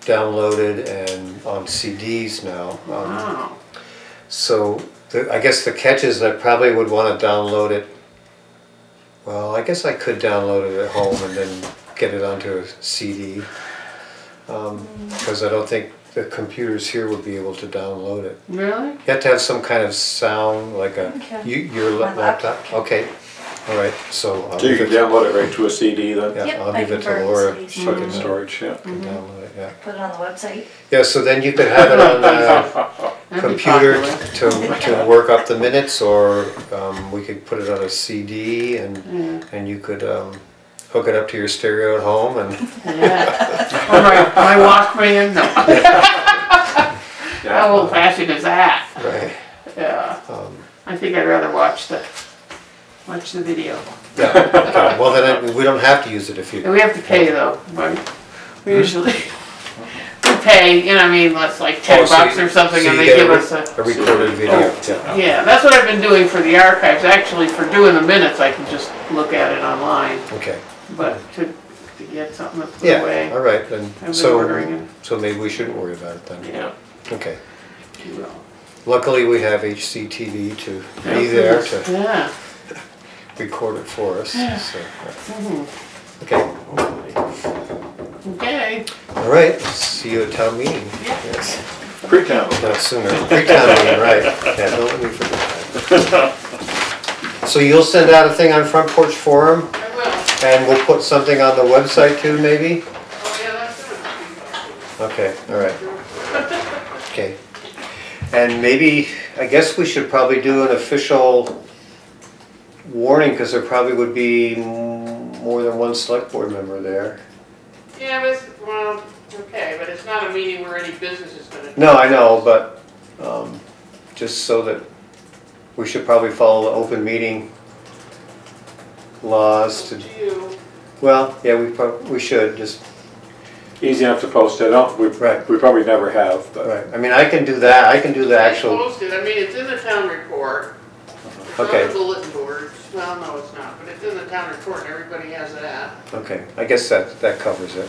downloaded and on CDs now. Um, Wow. So, the, I guess the catch is that I probably would wanna download it, well, I guess I could download it at home and then get it onto a CD. Um, cause I don't think the computers here would be able to download it. Really? You have to have some kind of sound, like a, Okay. you, your My laptop laptop, okay, all right, so I'll So you leave can it, download it right to a CD then? yeah, Yep, I'll I leave it to convert Laura. CDs. She Put can in storage, yeah. can download it, yeah. Put it on the website. Yeah, so then you could have it on the That'd be computer popular. to, to work up the minutes, or, um, we could put it on a CD and, Yeah. and you could, um, hook it up to your stereo at home and, Yeah. Or my, my Walkman, no. How old fashioned is that? right, Yeah. um, I think I'd rather watch the, watch the video. yeah, okay. well, then I- we don't have to use it if And you, we have to pay though, but we hmm? usually, we pay, you know, I mean, that's like Oh, ten so bucks you- or something so and you they get give a us a. a recorded oh, video, yeah. Yeah, that's what I've been doing for the archives, actually, for doing the minutes, I can just look at it online, Okay, but to, to get something to put yeah, away, all right, then, I've been so, ordering it, so maybe we shouldn't worry about it then. yeah. Okay, you will. luckily we have HCTV to Yeah, be there to Yeah, record it for us, Yeah. so, mhm. okay. okay, All right, see you at town meeting. Yeah. Yes, Pre-town. not sooner. Pre-town meeting, right. Yeah, don't let me forget that. So you'll send out a thing on Front Porch Forum, I will, and we'll put something on the website too, maybe? oh yeah, that's good. Okay, all right. Okay. And maybe, I guess we should probably do an official warning, because there probably would be more than one select board member there. Yeah, but, it's- well, okay, but it's not a meeting where any business is gonna. No, I know, but, um, just so that, we should probably follow the open meeting laws to, You, well, yeah, we prob, we should, just, Easy enough to post it, oh, we, Right. we probably never have, but. right, I mean, I can do that, I can do the actual, Posted, I mean, it's in the town report. It's on Okay. the bulletin boards, well, no, it's not, but it's in the town report, and everybody has that. okay, I guess that, that covers it.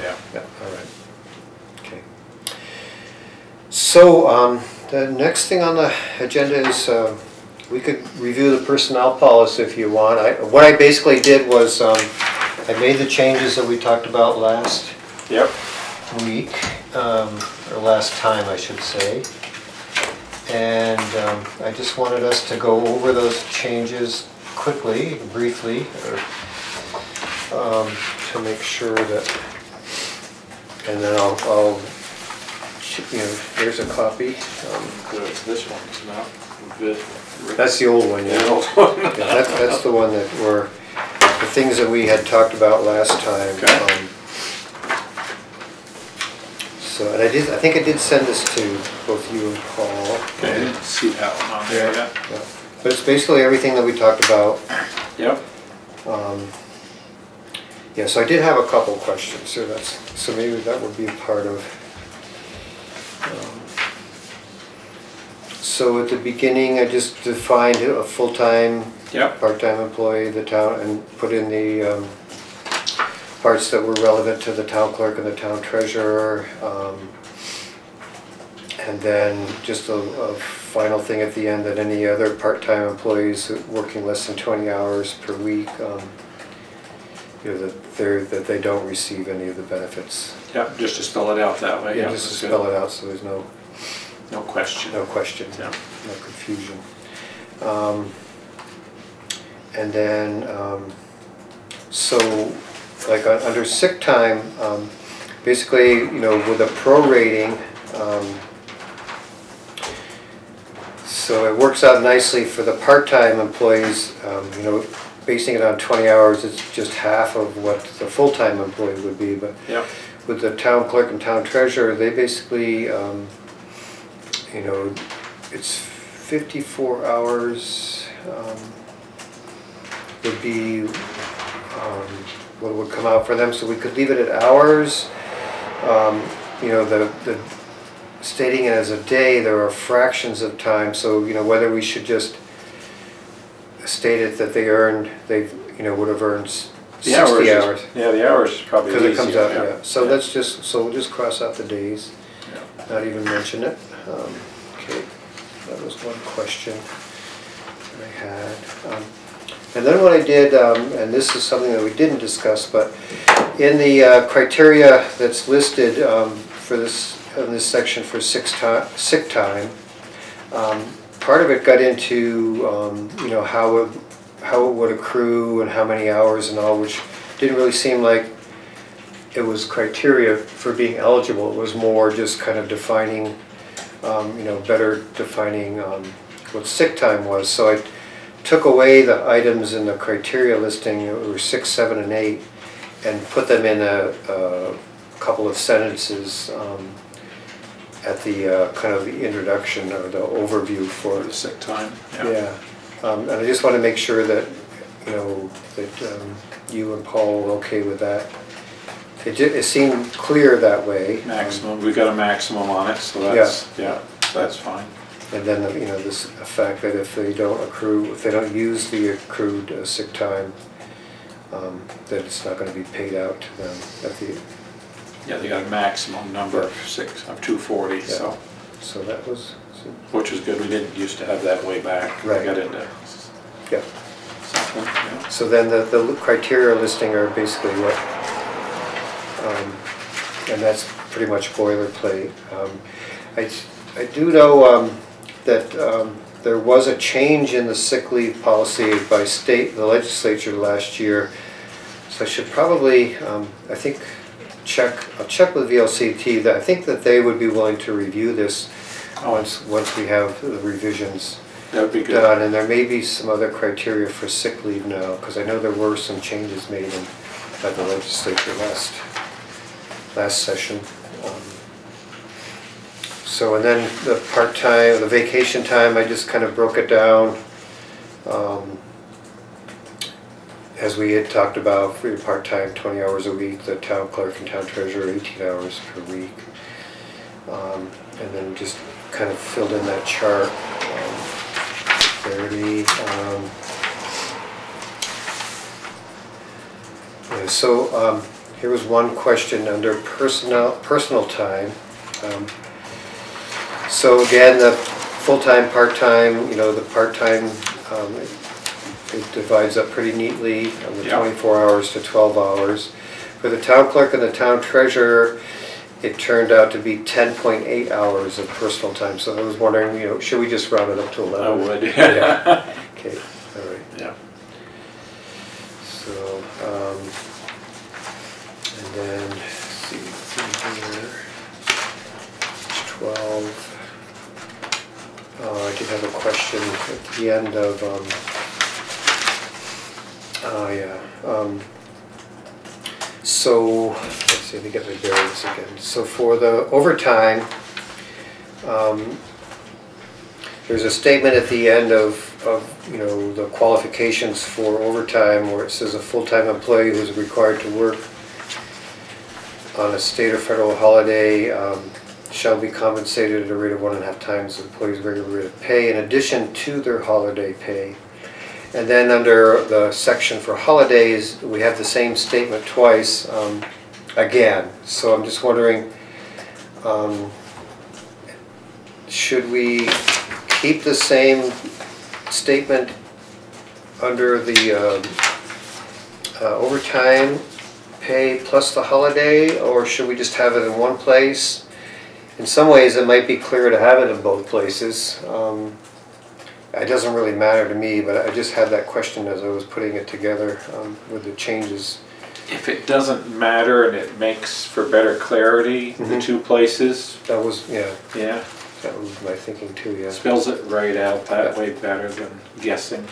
Yeah. Yeah, all right. Okay. So, um, the next thing on the agenda is, uh, we could review the personnel policy if you want. I, what I basically did was, um, I made the changes that we talked about last Yep, week, um, or last time, I should say. And, um, I just wanted us to go over those changes quickly, briefly, or, um, to make sure that, and then I'll, I'll, you know, here's a copy. Um, this not good. That's the old one, The yeah. old one. Yeah, that's, that's the one that were, the things that we had talked about last time. Okay. um, So, and I did, I think I did send this to both you and Paul. I didn't see that one on there yet. Yeah. But it's basically everything that we talked about. Yep, Um, Yeah, so I did have a couple questions, so that's, so maybe that would be a part of. um, So at the beginning, I just defined a full-time yep, part-time employee of the town and put in the um, parts that were relevant to the town clerk and the town treasurer. um, And then just a, a final thing at the end, that any other part-time employees working less than twenty hours per week, um, you know, that they're, that they don't receive any of the benefits. yep, just to spell it out that way, Yeah, yeah, just to spell good. it out so there's no, No question. no question, Yeah. no confusion. Um, And then, um, so, like, uh, under sick time, um, basically, you know, with a prorating, um, so it works out nicely for the part-time employees, um, you know, basing it on twenty hours, it's just half of what the full-time employee would be, but Yep. with the town clerk and town treasurer, they basically, um, you know, it's fifty-four hours, um, would be, um, what would come out for them, so we could leave it at hours. Um, you know, the, the, stating it as a day, there are fractions of time, so, you know, whether we should just state it that they earned, they, you know, would have earned The hours sixty is- hours. Yeah, the hours is probably Because it comes out, yeah, so let's just, so we'll just cross out the days, not even mention it. Um, Okay, that was one question I had. Um, And then what I did, um, and this is something that we didn't discuss, but in the uh, criteria that's listed um, for this, in this section for sick ti, sick time, um, part of it got into, um, you know, how it, how it would accrue and how many hours and all, which didn't really seem like it was criteria for being eligible. It was more just kind of defining, um, you know, better defining um, what sick time was. So I took away the items in the criteria listing, it were six, seven, and eight, and put them in a, a couple of sentences um, at the uh, kind of the introduction or the overview for the sick time, yeah, um, and I just want to make sure that, you know, that um, you and Paul are okay with that. It it seemed clear that way. um, Maximum, we got a maximum on it, so that's, yeah, that's fine. And then, you know, this fact that if they don't accrue, if they don't use the accrued uh, sick time, um, that it's not gonna be paid out to them at the, Yeah, they got a maximum number of six, of two forty, so, so that was, which is good, we didn't used to have that way back. We Right. got into yeah. something, yeah. So then the, the criteria listing are basically what, um, and that's pretty much boilerplate. Um, I, I do know, um, that, um, there was a change in the sick leave policy by state, the legislature last year. So I should probably, um, I think, check, I'll check with VLCT, that I think that they would be willing to review this once, once we have the revisions That would be good. done, and there may be some other criteria for sick leave now, because I know there were some changes made in, by the legislature last, last session. Um, So, and then the part-time, the vacation time, I just kind of broke it down. um, As we had talked about, for your part-time, twenty hours a week, the town clerk and town treasurer, eighteen hours per week. Um, And then just kind of filled in that chart. um, Thirty, um. yeah, So, um, here was one question under personnel, personal time. So again, the full-time, part-time, you know, the part-time, um, it it divides up pretty neatly, on the Yeah. twenty-four hours to twelve hours. For the town clerk and the town treasurer, it turned out to be ten point eight hours of personal time. So I was wondering, you know, should we just round it up to 11? I would, yeah. Okay, all right. Yeah. So, um, and then, let's see, through here, page twelve. Oh, I did have a question at the end of, um, oh, yeah, um, so, let's see, let me get my bearings again. So for the overtime, um, there's a statement at the end of, of, you know, the qualifications for overtime where it says a full-time employee who's required to work on a state or federal holiday um, shall be compensated at a rate of one and a half times the employee's regular rate of pay in addition to their holiday pay. And then under the section for holidays, we have the same statement twice, um, again. So I'm just wondering, um, should we keep the same statement under the um, uh, overtime pay plus the holiday, or should we just have it in one place? In some ways, it might be clearer to have it in both places. Um, it doesn't really matter to me, but I just had that question as I was putting it together um, with the changes. If it doesn't matter and it makes for better clarity, the Mhm. two places, That was, yeah, yeah, that was my thinking too, yeah. spells it right out that way better than guessing.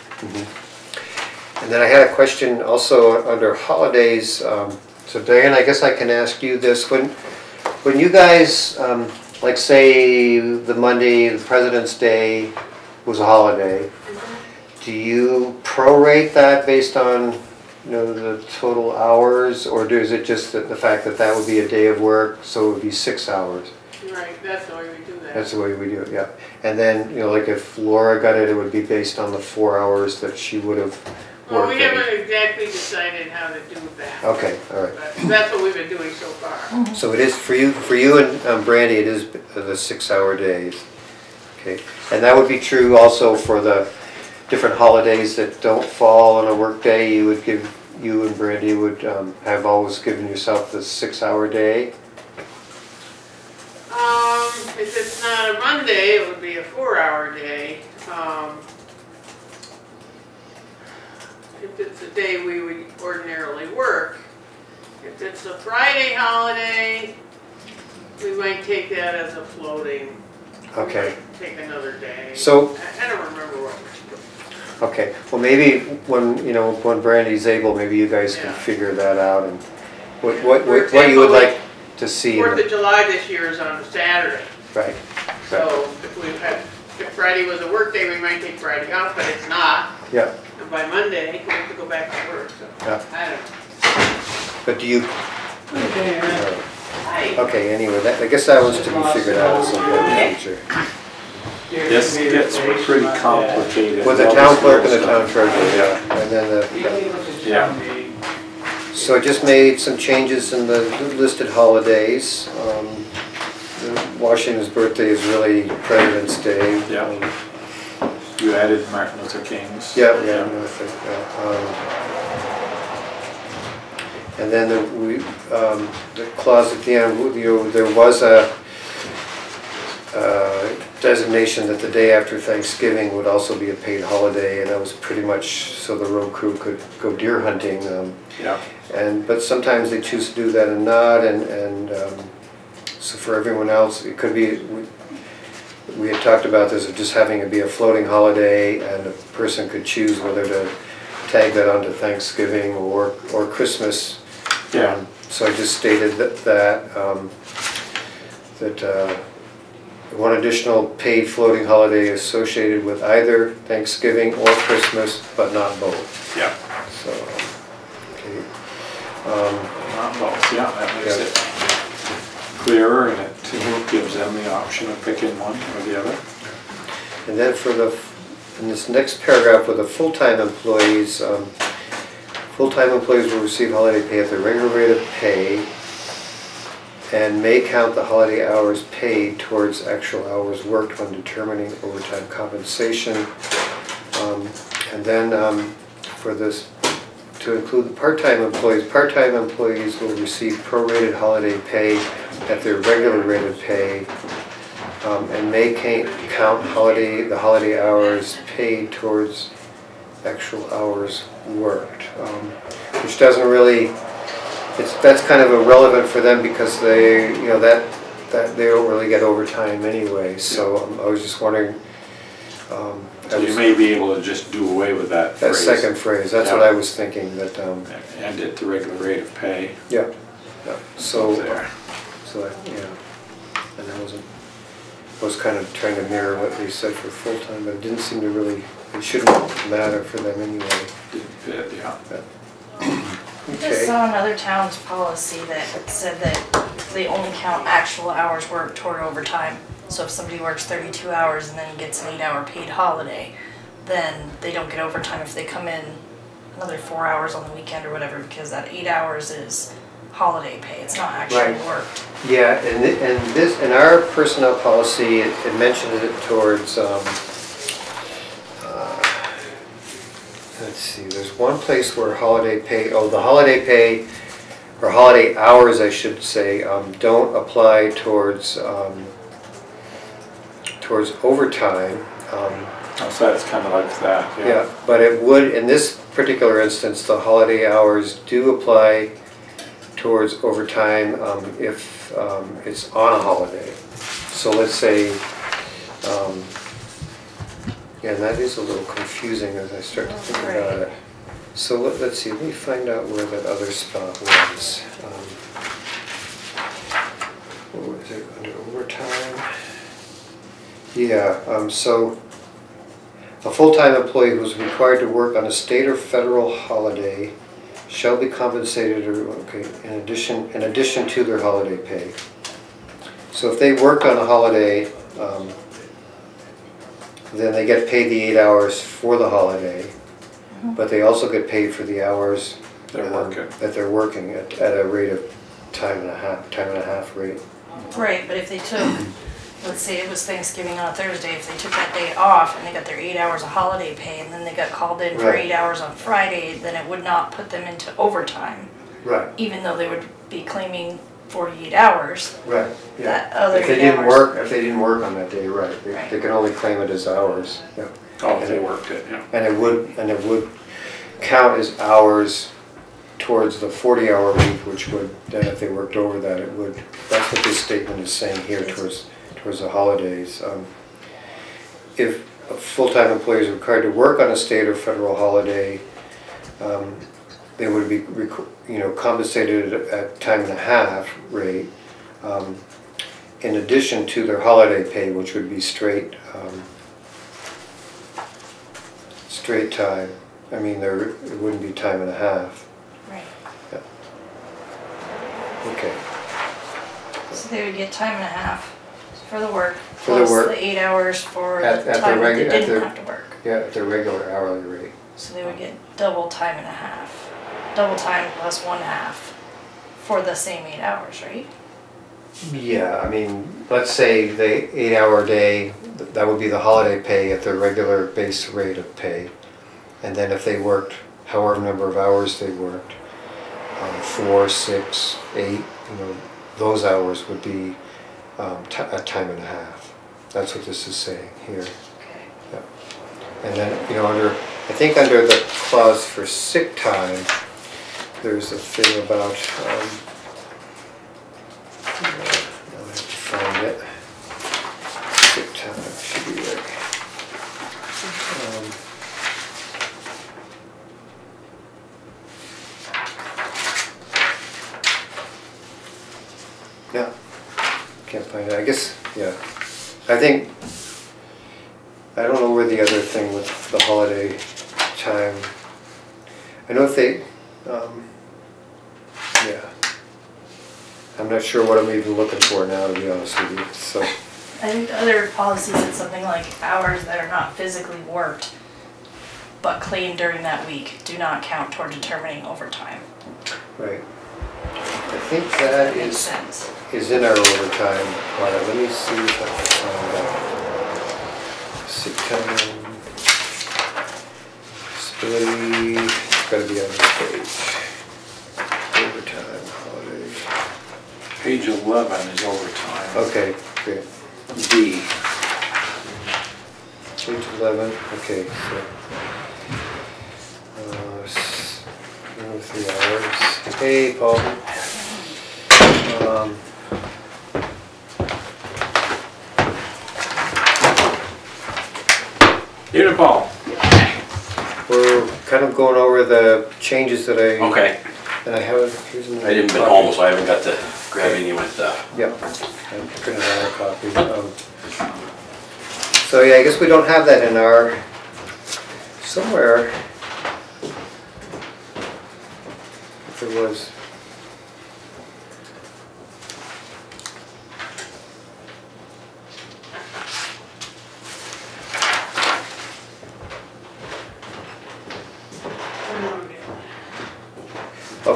And then I had a question also under holidays. um, So Diane, I guess I can ask you this. When, when you guys, um, like say the Monday, the President's Day was a holiday, do you prorate that based on, you know, the total hours? Or is it just the the fact that that would be a day of work, so it would be six hours? Right, that's the way we do that. That's the way we do it, yeah. And then, you know, like if Laura got it, it would be based on the four hours that she would have Well, we haven't exactly decided how to do that. Okay, all right. But that's what we've been doing so far. So it is, for you, for you and um, Brandy, it is the six-hour days. Okay, and that would be true also for the different holidays that don't fall on a workday, you would give, you and Brandy would um, have always given yourself the six-hour day? Um, if it's not a Monday, it would be a four-hour day. Um, if it's a day we would ordinarily work. If it's a Friday holiday, we might take that as a floating. We Okay, might Take another day. So- I, I don't remember what okay, well, maybe when, you know, when Brandy's able, maybe you guys can Yeah. figure that out and what, what, For what what you would example, like to see. in Fourth the- of July this year is on a Saturday. Right, So if we had, if Friday was a work day, we might take Friday off, but it's not. yeah, by Monday, we have to go back to work, so, Yeah. I don't know. but do you, Okay. uh, Hi. okay, anyway, that, I guess that was to be figured out at some point in the future. This gets pretty complicated. With the town clerk and the town treasurer, yeah, and then the, Yeah. so I just made some changes in the listed holidays. Um, Washington's birthday is really President's Day. Yeah. Um, You added Martin Luther King's. Yeah, yeah, no, I think, yeah. um, And then the, we, um, the clause at the end, you know, there was a uh, designation that the day after Thanksgiving would also be a paid holiday, and that was pretty much so the road crew could go deer hunting. um, Yeah, And, but sometimes they choose to do that and not, and, and um, so for everyone else, it could be, we- had talked about this, of just having it be a floating holiday, and a person could choose whether to tag that onto Thanksgiving or, or Christmas. Yeah. Um, So I just stated that, that, um, that uh, one additional paid floating holiday associated with either Thanksgiving or Christmas, but not both, yeah, so, okay. Um, not both, yeah, that makes Yeah. it clearer and it gives them the option of picking one or the other. And then for the, in this next paragraph with the full-time employees, um, full-time employees will receive holiday pay at the regular rate of pay and may count the holiday hours paid towards actual hours worked when determining overtime compensation. Um, And then um, for this, to include the part-time employees, part-time employees will receive prorated holiday pay at their regular rate of pay um, and may count holiday, the holiday hours paid towards actual hours worked, um, which doesn't really, it's, that's kind of irrelevant for them because they, you know, that, that, they don't really get overtime anyway, so um, I was just wondering, um, So I you was- may be able to just do away with that that phrase. second phrase, that's what I was thinking, that, um, And at the regular rate of pay yeah, yeah, so. there. So, I- yeah, and I wasn't, I was kind of trying to mirror what they said for full-time, but it didn't seem to really, it shouldn't matter for them anyway. Didn't fit, yeah. Just Okay, saw another town's policy that said that they only count actual hours worked toward overtime. So if somebody works thirty-two hours and then gets an eight-hour paid holiday, then they don't get overtime if they come in another four hours on the weekend or whatever, because that eight hours is holiday pay, it's not actually Right. worked. yeah, and, thi- and this, in our personnel policy, it it mentioned it towards, um, uh, let's see, there's one place where holiday pay, oh, the holiday pay, or holiday hours, I should say, um, don't apply towards, um, towards overtime. Um, Outside, it's kind of like that, yeah. Yeah, but it would, in this particular instance, the holiday hours do apply towards overtime um, if um, it's on a holiday. So let's say, um, yeah, and that is a little confusing as I start to think about it. So let- let's see, let me find out where that other spot was. Um, What was it, under overtime? Yeah, um, so a full-time employee who is required to work on a state or federal holiday shall be compensated, or, okay, in addition, in addition to their holiday pay. So if they work on a holiday, um, then they get paid the eight hours for the holiday, but they also get paid for the hours They're um, working. that they're working at, at a rate of time and a half, time and a half rate. Right, but if they took, let's say it was Thanksgiving on a Thursday, if they took that day off and they got their eight hours of holiday pay and then they got called in for Right. eight hours on Friday, then it would not put them into overtime, Right. even though they would be claiming forty-eight hours. Right, That other If they eight didn't hours. work, if they didn't work on that day, right, they, Right. they can only claim it as hours, yeah. Oh, if they worked it, yeah. And it would, and it would count as hours towards the forty hour week, which would, then if they worked over that, it would, that's what this statement is saying here towards, towards the holidays. Um, If a full-time employee is required to work on a state or federal holiday, um, they would be, you know, compensated at time and a half rate, um, in addition to their holiday pay, which would be straight, um, straight time. I mean, there, it wouldn't be time and a half. Right, Okay, so they would get time and a half for the work, For the plus work. the eight hours for At- the at the time that they regu- at didn't the- have to work. yeah, at their regular hourly rate. So they would get double time and a half, double time plus one half for the same eight hours, right? Yeah, I mean, let's say the eight-hour day, th- that would be the holiday pay at their regular base rate of pay. And then if they worked however number of hours they worked, um, four, six, eight, you know, those hours would be um, a time and a half. That's what this is saying here. Okay. And then, you know, under, I think under the clause for sick time, there's a thing about, um, uh, now I have to find it. Sick time should be there. Um, Yeah, can't find it, I guess, yeah. I think, I don't know where the other thing with the holiday time. I know if they, um, yeah. I'm not sure what I'm even looking for now, to be honest with you, so, I think the other policy said something like hours that are not physically worked but claimed during that week do not count toward determining overtime. right. I think that Makes is, sense. Is in our overtime part, let me see if I can find that. Sick time. Disability, it's gotta be on this page. Overtime, holiday. Page eleven is overtime. Okay, great. D. Page eleven, okay, so. uh, s- uh, Three hours. Hey, Paul. Um, Here, Paul. We're kind of going over the changes that I, Okay, that I have. here's another I didn't been copy. home, so I haven't got to grab any with the, Yep, I printed out a copy. um, So, yeah, I guess we don't have that in our, somewhere. If there was.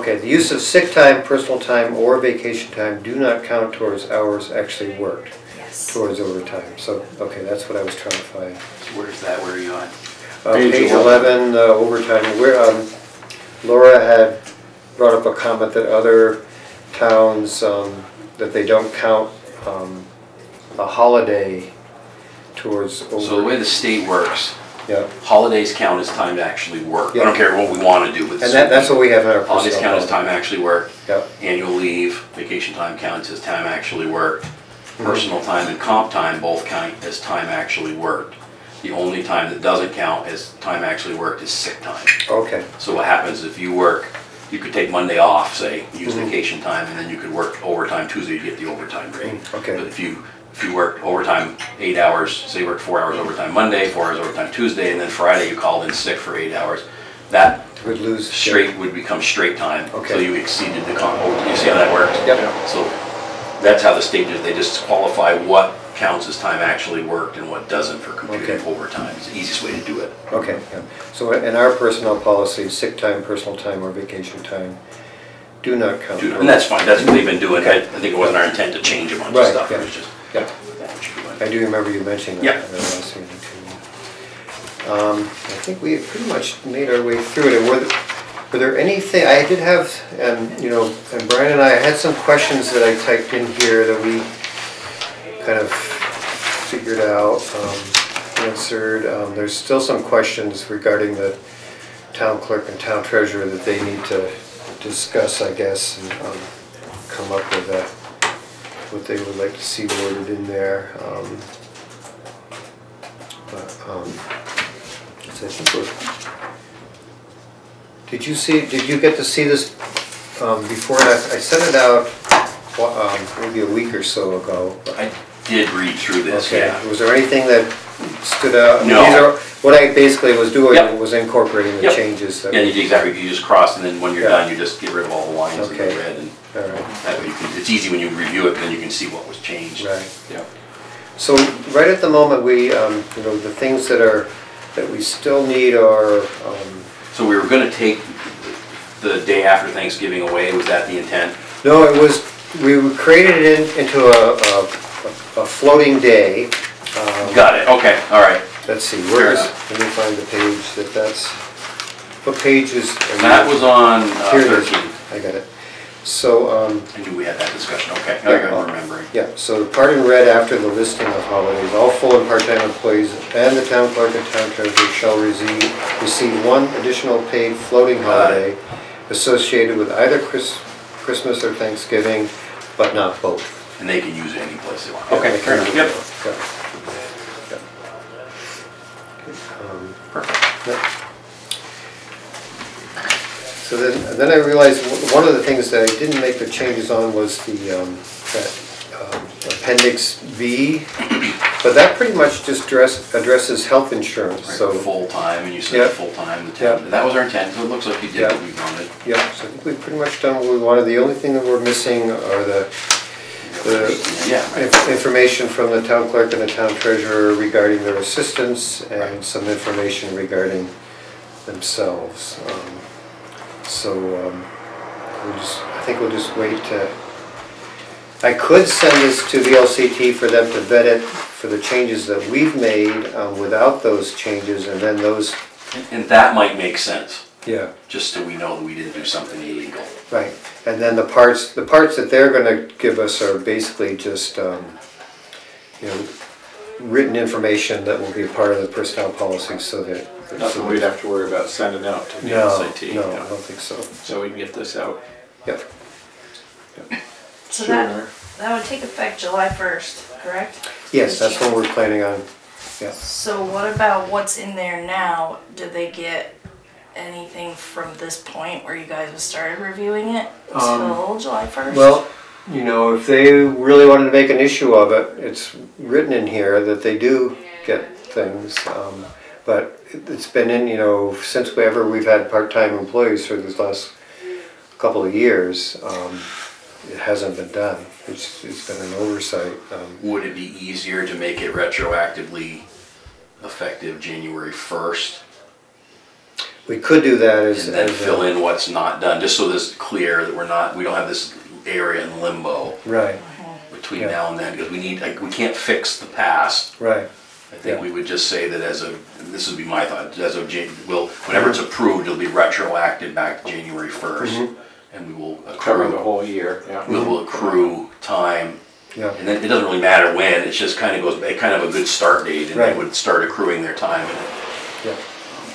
Okay, the use of sick time, personal time, or vacation time do not count towards hours actually worked, Yes. towards overtime. So, okay, that's what I was trying to find. where's that, where are you on? Uh, Page Page 11. eleven, uh, overtime, where, um, Laura had brought up a comment that other towns, um, that they don't count, um, a holiday towards overtime. So the way the state works, yeah. holidays count as time to actually work. I don't care what we wanna do with. And that, that's what we have in our Holidays personnel count as time actually worked. Yep, Annual leave, vacation time counts as time actually worked. Personal time and comp time both count as time actually worked. The only time that doesn't count as time actually worked is sick time. okay, So what happens if you work, you could take Monday off, say, use Mhm. vacation time, and then you could work overtime Tuesday to get the overtime rate. Mm, okay. But if you, if you worked overtime eight hours, say you worked four hours overtime Monday, four hours overtime Tuesday, and then Friday you called in sick for eight hours, that would lose. straight would become straight time. So you exceeded the con, oh, you see how that works? Yep. So that's how the state does, they just qualify what counts as time actually worked and what doesn't for computing Okay. overtime. It's the easiest way to do it. Okay, yeah. So in our personnel policy, sick time, personal time, or vacation time do not count. do- And that's fine, that's what they've been doing. I I think it wasn't our intent to change a bunch of Right, stuff, it yeah. was just. Yeah. that's what you're doing. I do remember you mentioning that. Yeah. at last meeting too. Um, I think we pretty much made our way through it. And Were, th- were there anything, I did have, and, you know, and Brian and I had some questions that I typed in here that we kind of figured out, um, answered. Um, There's still some questions regarding the town clerk and town treasurer that they need to discuss, I guess, and um, come up with a, what they would like to see worded in there. um, But, um, so I think we're, did you see, did you get to see this um, before? I I sent it out, um, maybe a week or so ago. but- I did read through this, Okay, yeah. was there anything that stood out? I mean, No. these are- What I basically was doing Yep. was incorporating the Yep. changes that. Yeah, you do exactly, you just cross and then when you're Yeah. done, you just get rid of all the lines in the Okay. red and All right, that way you can, it's easy when you review it, then you can see what was changed. right. Yeah. So right at the moment, we, um, you know, the things that are, that we still need are, um, So we were gonna take the day after Thanksgiving away, was that the intent? no, it was, we created it in- into a, a, a floating day. Um, Got it, okay, all right. Let's see, where is, let me find the page that that's, what page is? That was on uh, Here it is. thirteen. I got it. So, um, I knew we had that discussion, okay, Yeah. I'm remembering. Yeah, so the part in red after the listing of holidays, all full and part-time employees and the town clerk and town treasurer shall receive, receive one additional paid floating holiday associated with either Chris, Christmas or Thanksgiving, but not both. And they can use it any place they want. Okay, they fair enough, yep. Yeah. Yeah. Um, Perfect. yeah. So then, then I realized one of the things that I didn't make the changes on was the, um, that um, appendix B. But that pretty much just dress, addresses health insurance, Right, so. Full-time, and you Yeah. said full-time, the town, Yeah. that was our intent, so it looks like you did Yeah. what we wanted. Yeah, so I think we've pretty much done what we wanted. The only thing that we're missing are the, the Yeah, right. inf- information from the town clerk and the town treasurer regarding their assistants and some information regarding themselves. Um, So, um, we'll just, I think we'll just wait to, I could send this to VLCT for them to vet it for the changes that we've made um, without those changes and then those, And that might make sense, yeah. just so we know that we didn't do something illegal. Right, and then the parts, the parts that they're gonna give us are basically just, um, you know, written information that will be a part of the personnel policy so that. Nothing we'd have to worry about sending out to the No, SAT. no, I don't think so. So we can get this out. Yep, So Sure. that, that would take effect July first, correct? yes, that's what we're planning on, yeah. So what about what's in there now? Did they get anything from this point where you guys have started reviewing it until July first? Um, Well, you know, if they really wanted to make an issue of it, it's written in here that they do get things. um, But it- it's been in, you know, since we ever, we've had part-time employees for this last couple of years, um, it hasn't been done. It's, it's been an oversight. um, Would it be easier to make it retroactively effective January first? We could do that as. And then as a- fill in what's not done, just so this is clear that we're not, we don't have this area in limbo Right, between Yeah. now and then, because we need, like, we can't fix the past. right, I think we would just say that as of, this would be my thought, as of Jan, will, whenever it's approved, it'll be retroactive back to January first. Mhm. And we will Cover the accrue, whole year, yeah. we will accrue time Yeah, And then it doesn't really matter when, it's just kind of goes, it kind of a good start date and they Right. would start accruing their time in it. yeah,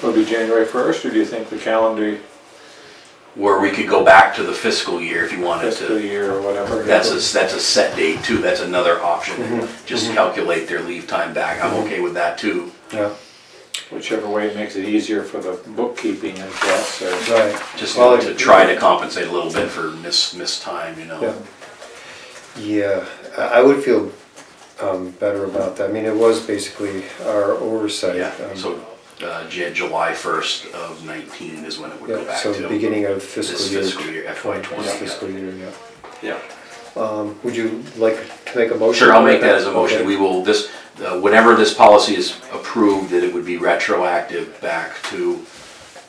Will it be January first, or do you think the calendar Where we could go back to the fiscal year if you wanted fiscal to. year or whatever? That's a, that's a set date too, that's another option. Mhm. Just calculate their leave time back, I'm okay with that too. yeah, Whichever way makes it easier for the bookkeeping, I guess, or. right. Just Well, to try to compensate a little bit for miss, missed time, you Yeah. know? Yeah, I I would feel um, better about that. I mean, it was basically our oversight. Yeah, um, so, uh, J- July first of nineteen is when it would go Yeah, back so to. beginning of fiscal This year. fiscal year, FY 20, This yeah. Fiscal year, yeah. Yeah. Um, Would you like to make a motion? Sure, I'll make that as a motion. Okay. We will, this, uh, whenever this policy is approved, that it would be retroactive back to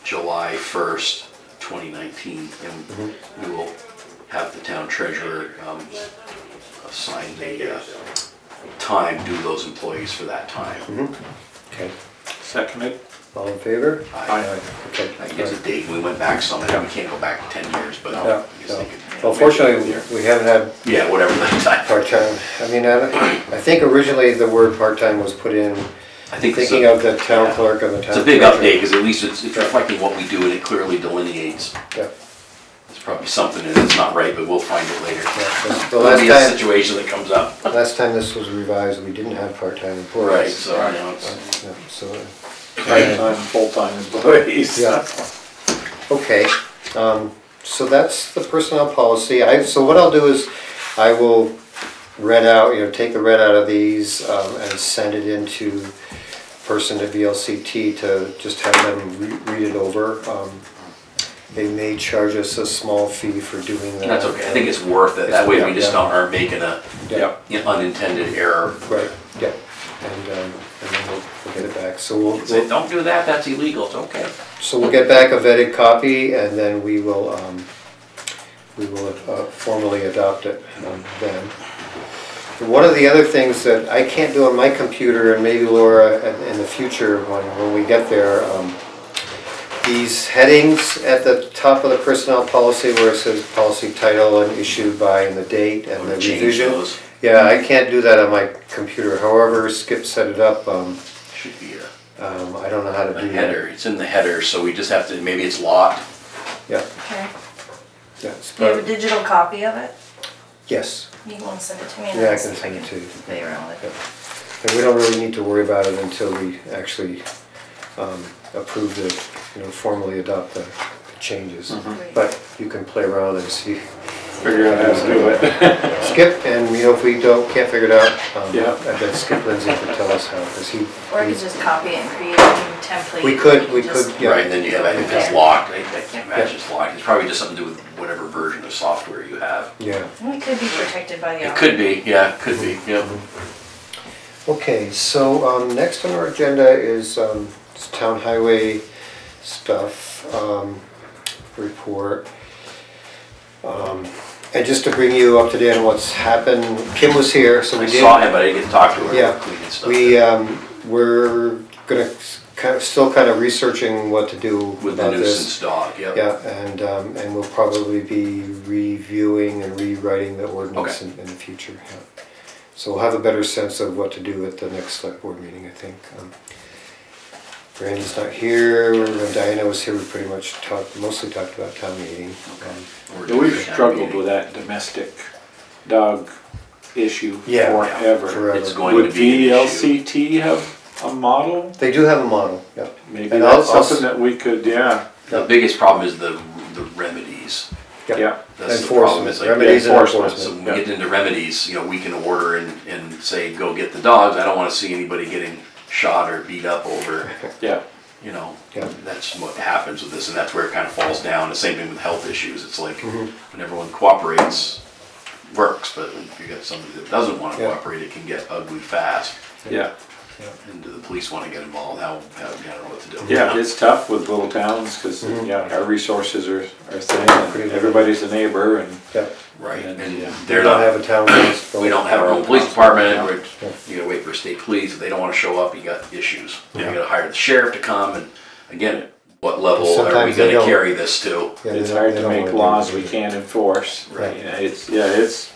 July first, twenty nineteen. And we will have the town treasurer, um, assign the, uh, time due those employees for that time. Okay, Seconded? all in favor? I Okay. I guess a date, we went back some, and we can't go back ten years, but I Yeah, guess yeah. they could. Well, fortunately, we haven't had Yeah, whatever the time. part-time. I mean, I I think originally the word part-time was put in, I think it's thinking a- of the town yeah. clerk and the town. It's a big treasurer. update, because at least it's, it's reflecting what we do and it clearly delineates. Yeah, There's probably something in it that's not right, but we'll find it later. yeah. The- The There'll last be a time, situation that comes up. last time this was revised, we didn't have part-time employees. Right, so, you know, it's, Yeah, so, uh, Part-time, full-time employees. Yeah. Okay, um, so that's the personnel policy. I, so what I'll do is, I will read out, you know, take the red out of these, um, and send it into person at VLCT to just have them re- read it over. Um, They may charge us a small fee for doing that. that's okay, I think it's worth it, that way we just don't, aren't making a Yeah, you know, unintended error. right, yeah, and, um, and then we'll, we'll get it back. So we'll, Say, we'll, don't do that, that's illegal, it's okay. So we'll get back a vetted copy and then we will, um, we will uh, formally adopt it um, then. One of the other things that I can't do on my computer and maybe Laura in, in the future when, when we get there, um, these headings at the top of the personnel policy where it says policy title and issued by and the date and the Wanna change revision. those, Yeah, I can't do that on my computer. However, Skip set it up, um, should be a, um, I don't know how to a do that. header, it's in the header, so we just have to, maybe it's locked. Yeah, Okay. yeah. it's Do you have a about- digital copy of it? Yes. You want to send it to me and Yeah, I can see if send it to you. play around with it. And we don't really need to worry about it until we actually um, approve the, you know, formally adopt the changes. Great. But you can play around and see, Figure out how to do it. skip, and you know, if we don't, can't figure it out, um, Yeah. I bet Skip Lindsay could tell us how, because he. Or he, could just copy and create a new template. We could- we could, Yeah. Right, and then you have, if it's Yeah. locked, I, I can't imagine it's locked, it's probably just something to do with whatever version of software you have. Yeah, And it could be protected by the. It could be, yeah, could be, yeah. okay, so um, next on our agenda is um, town highway stuff, um, report. Um, And just to bring you up to date on what's happened, Kim was here, so we I did. saw him, but I didn't get to talk to her. Yeah. We, um, we're gonna kind of, still kind of researching what to do With the about this. nuisance dog, yep. Yeah, and, um, and we'll probably be reviewing and rewriting the ordinance Okay. in, in the future, yeah. So we'll have a better sense of what to do at the next select board meeting, I think. Um, Randy's not here, when Diana was here, we pretty much talked, mostly talked about town meeting. Um, We're Yeah, We've struggled with that domestic dog issue Yeah, forever. Forever. It's going to Would be an issue. VLCT have a model? They do have a model, yeah. Maybe And I'll- that's I'll something that we could, yeah, The biggest problem is the, the remedies. yeah. That's the problem, Enforcement, is like remedies and enforcement, So enforcement. when we get into remedies, you know, we can order and, and say, go get the dogs, I don't wanna see anybody getting shot or beat up over, Yeah, you know, Yeah. that's what happens with this, and that's where it kinda falls down, the same thing with health issues, it's like, Mhm. when everyone cooperates, works, but if you got somebody that doesn't wanna Yeah. cooperate, it can get ugly fast. yeah, And do the police wanna get involved, how, how, I don't know what to do. yeah, it's tough with little towns, cause, Mhm. yeah, our resources are, are thin, and Pretty- everybody's a neighbor, and, Yeah, Right, And, and yeah. we they're don't not, have a town. police, we don't have our own police department, we're, Yeah. you gotta wait for state police, if they don't wanna show up, you got issues. You Yeah. gotta hire the sheriff to come, and again, what level are we Sometimes they gonna don't. carry this to? Yeah, they it's don't- hard they to don't make wanna do laws it. we can't enforce. Right. You know, It's, yeah, it's,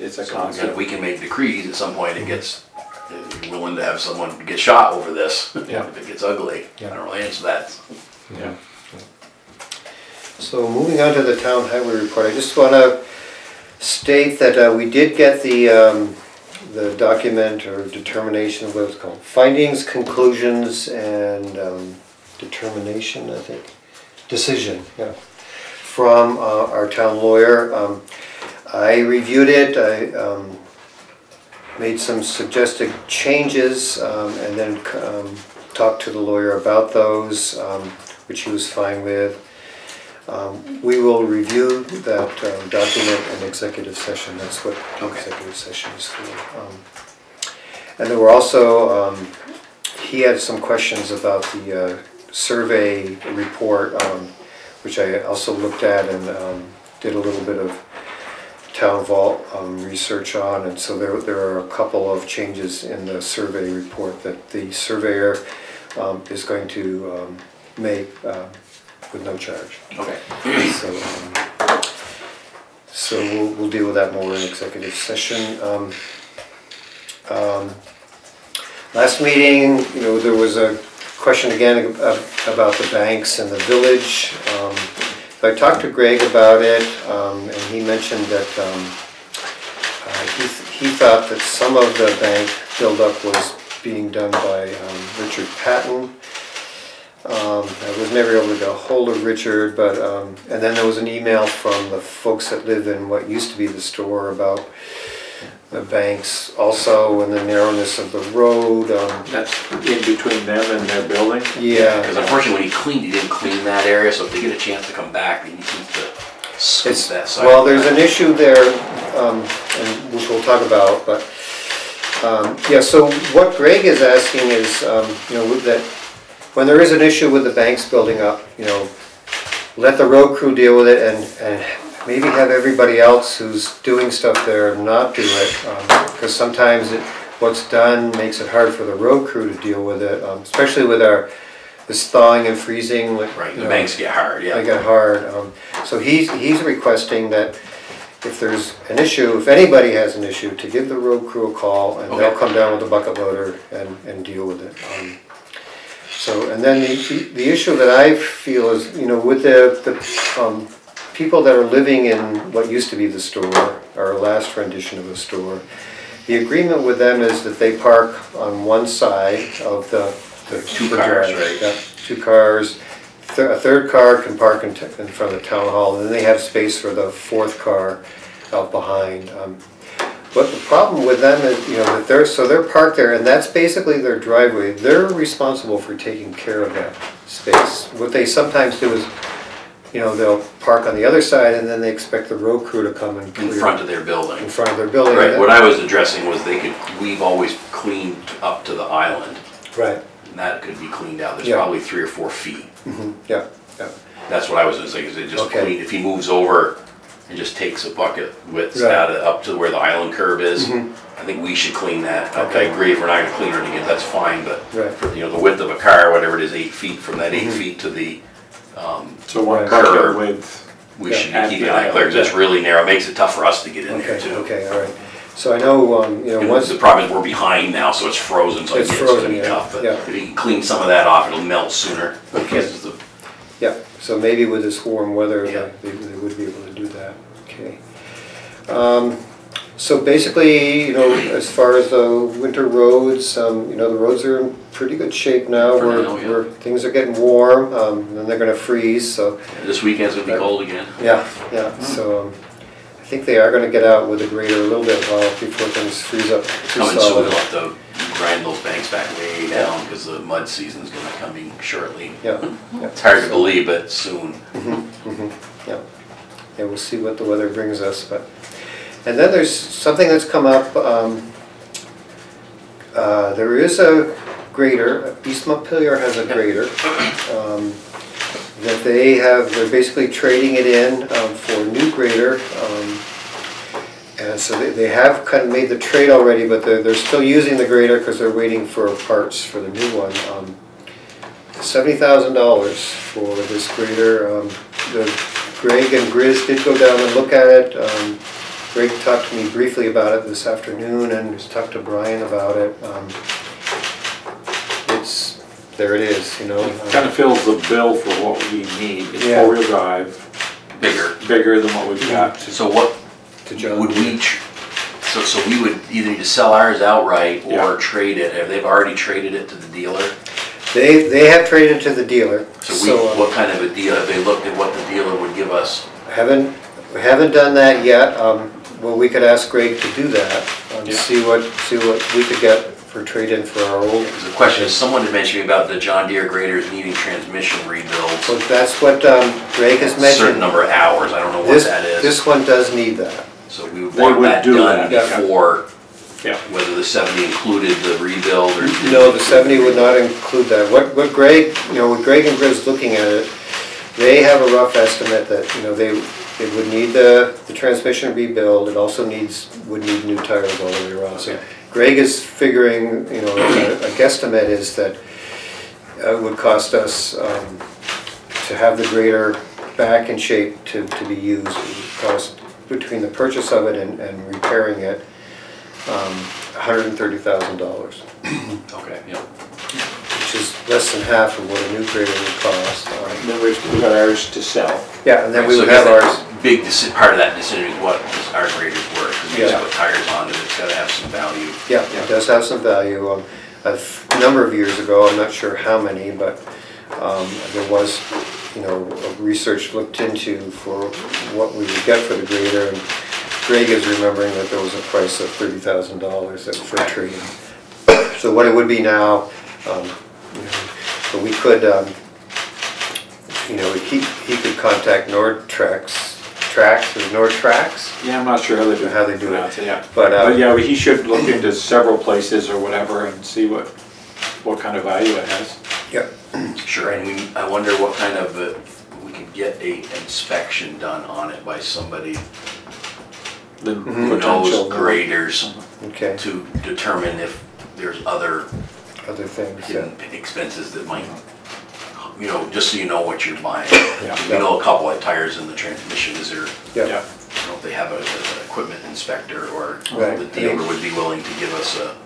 It's a So we can- we can make decrees at some point, it gets, if you're willing to have someone get shot over this, Yeah. if it gets ugly. I Yeah. don't really answer that. Yeah. So moving on to the town highway report, I just want to state that uh, we did get the, um, the document or determination, of what it's called, findings, conclusions, and um, determination, I think, decision, yeah, from uh, our town lawyer. Um, I reviewed it, I um, made some suggested changes, um, and then um, talked to the lawyer about those, um, which he was fine with. Um, We will review that um, document in executive session, that's what Okay. executive session is for. Um, And there were also, um, he had some questions about the uh, survey report, um, which I also looked at and um, did a little bit of town vault um, research on, and so there, there are a couple of changes in the survey report that the surveyor um, is going to um, make um, with no charge. Okay. So, um, so we'll, we'll deal with that more in executive session. Um, um, Last meeting, you know, there was a question again about the banks and the village. I talked to Greg about it, um, and he mentioned that um, uh, he, he thought that some of the bank buildup was being done by um, Richard Patton. Um, I was never able to get a hold of Richard, but, um, and then there was an email from the folks that live in what used to be the store about the banks also and the narrowness of the road. um, That's in between them and their building. Yeah. Because Yeah, unfortunately, when he cleaned, he didn't clean that area, so if they get a chance to come back, they need to scoop it's, that side. well, there's an issue there, um, and which we'll talk about, but, um, yeah, so what Greg is asking is, um, you know, that, when there is an issue with the banks building up, you know, let the road crew deal with it and, and maybe have everybody else who's doing stuff there not do it. Because sometimes it, what's done makes it hard for the road crew to deal with it, um, especially with our, this thawing and freezing. like, Right, the know, banks get hard, They yeah. get hard. um, So he's, he's requesting that if there's an issue, if anybody has an issue, to give the road crew a call and they'll come down with a bucket loader and, and deal with it. Um, So, and then the, the issue that I feel is, you know, with the, the, um, people that are living in what used to be the store, our last rendition of the store, the agreement with them is that they park on one side of the. the Two cars, drive. right? Yeah, Two cars. Thir- A third car can park in, t- in front of the town hall, and then they have space for the fourth car out behind. Um, But the problem with them is, you know, that they're, so they're parked there, and that's basically their driveway. They're responsible for taking care of that space. What they sometimes do is, you know, they'll park on the other side, and then they expect the road crew to come and In clear. front of their building. In front of their building. Right, what I was addressing was they could, we've always cleaned up to the island, Right, and that could be cleaned out, there's Yeah. probably three or four feet. mhm, yeah, yeah, That's what I was saying, is it just Okay. clean, if he moves over and just takes a bucket width Right. out of, up to where the island curb is, Mhm. I think we should clean that. I- I Okay. agree, if we're not gonna clean it again, that's fine, but, Right. for, you know, the width of a car, whatever it is, eight feet, from that eight feet to the, um, So one Curb. width. we Yeah. should be keeping that clear, 'cause island, it's really narrow, It makes it tough for us to get in there okay, too. okay, all right. So I know, um, you know, And once, the problem is we're behind now, so it's frozen, so It's it's gonna frozen, be yeah, tough, but yeah. if you can clean some of that off, it'll melt sooner. Because the, yeah, so maybe with this warm weather, Yeah. they, they would be able to do that, okay. Um, So basically, you know, as far as the winter roads, um, you know, the roads are in pretty good shape now. For We're, now, yeah. we're, things are getting warm, um, and then they're gonna freeze, so, this weekend's gonna be cold again. yeah, yeah, so, um, I think they are gonna get out with a grader a little bit while, before things freeze up too Coming soon, solid. we'll have to grind those banks back way down, because the mud season's gonna be coming shortly. Yeah, yeah. It's hard to believe, but soon. Yeah, yeah, we'll see what the weather brings us, but, and then there's something that's come up, um, uh, there is a grader, East Montpelier has a grader, um, that they have, they're basically trading it in, um, for a new grader, um, and so they, they have kind of made the trade already, but they're, they're still using the grader because they're waiting for parts for the new one. Um, Seventy thousand dollars for this grader. Um, the Greg and Grizz did go down and look at it. Um, Greg talked to me briefly about it this afternoon and has talked to Brian about it. Um, It's, there it is, you know. It kind of fills the bill for what we need. It's Yeah. four-wheel drive, Bigger. bigger than what we've got. So what To John would Deere. we, tr- so, so we would either need to sell ours outright Yeah. or trade it? Have they've already traded it to the dealer? They, they have traded it to the dealer, So we, so um, what kind of a deal, have they looked at what the dealer would give us? haven't, we haven't done that yet. Um, Well, we could ask Greg to do that, um, Yeah. see what, see what we could get for trade-in for our old. The question is, someone had mentioned about the John Deere graders needing transmission So rebuilds. that's what um, Greg has Certain mentioned. number of hours, I don't know what This, that is. this one does need that. So we would They want would that do done that, before, Yeah. whether the seventy included the rebuild or. No, the seventy would not include that. What, what Greg, you know, with Greg and Grizz looking at it, they have a rough estimate that, you know, they, it would need the, the transmission rebuild, it also needs, would need new tires all the way around. So Okay. Greg is figuring, you know, a a guesstimate is that uh, it would cost us, um, to have the grader back in shape to, to be used. It would cost, between the purchase of it and, and repairing it, um, hundred and thirty thousand dollars Okay, yeah. Which is less than half of what a new grader would cost. Um, And then we've we got ours to sell. Yeah, and then we So would I have that ours, Big, deci- part of that decision is what our graders were, because we just Yeah. put tires on it, it's gotta have some value. yeah, it does have some value. Um, A f- number of years ago, I'm not sure how many, but um, there was, you know, research looked into for what we would get for the grader. and Greg is remembering that there was a price of thirty thousand dollars for a trade. So what it would be now, um, you know, but we could, um, you know, he, he could contact Nordtrex, Trax, or Nortrax, Yeah, I'm not sure how they do. How they do it. pronounce Yeah. but, uh, But yeah, he should look into several places or whatever and see what, what kind of value it has. yeah, Sure, and we, I wonder what kind of, uh, we could get a inspection done on it by somebody The who potential. knows graders okay, to determine if there's other other things, yeah. hidden expenses that might, you know, just so you know what you're buying. Yeah. We know a couple of tires in the transmission, is there, Yeah, I don't know if they have a, an equipment inspector or Right. the dealer would be willing to give us a,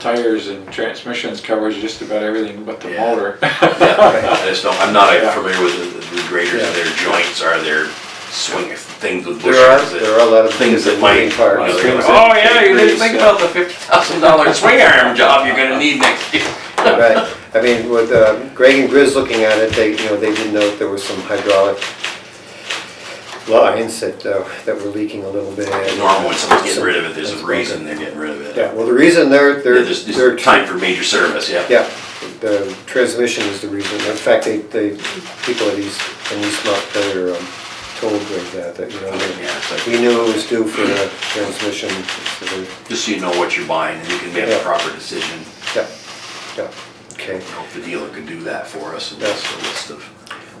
Tires and transmissions covers just about everything but the Yeah. motor. yeah, I just don't, I'm not Yeah. familiar with the, the graders, Yeah. are there joints, are there swing, things with there are, that- there are a lot of things that moving might, parts. you know, they're gonna, oh yeah, you didn't think about the fifty thousand dollar swing arm job you're gonna need next year. Right, I mean, with uh, Greg and Grizz looking at it, they, you know, they did note there was some hydraulic lines that, uh, that were leaking a little bit. Normal, when someone's getting rid of it, there's a reason they're getting rid of it. Yeah, well, the reason they're, they're, There's, they're. time for major service, yeah. Yeah, the transmission is the reason. In fact, they, they, people at East, in East Montpelier, um, told Greg that, that, you know, they- Yeah, it's like, we knew it was due for the transmission, so they, just so you know what you're buying and you can make a Yeah. proper decision. yeah, yeah, okay. I hope the dealer could do that for us and just a list of,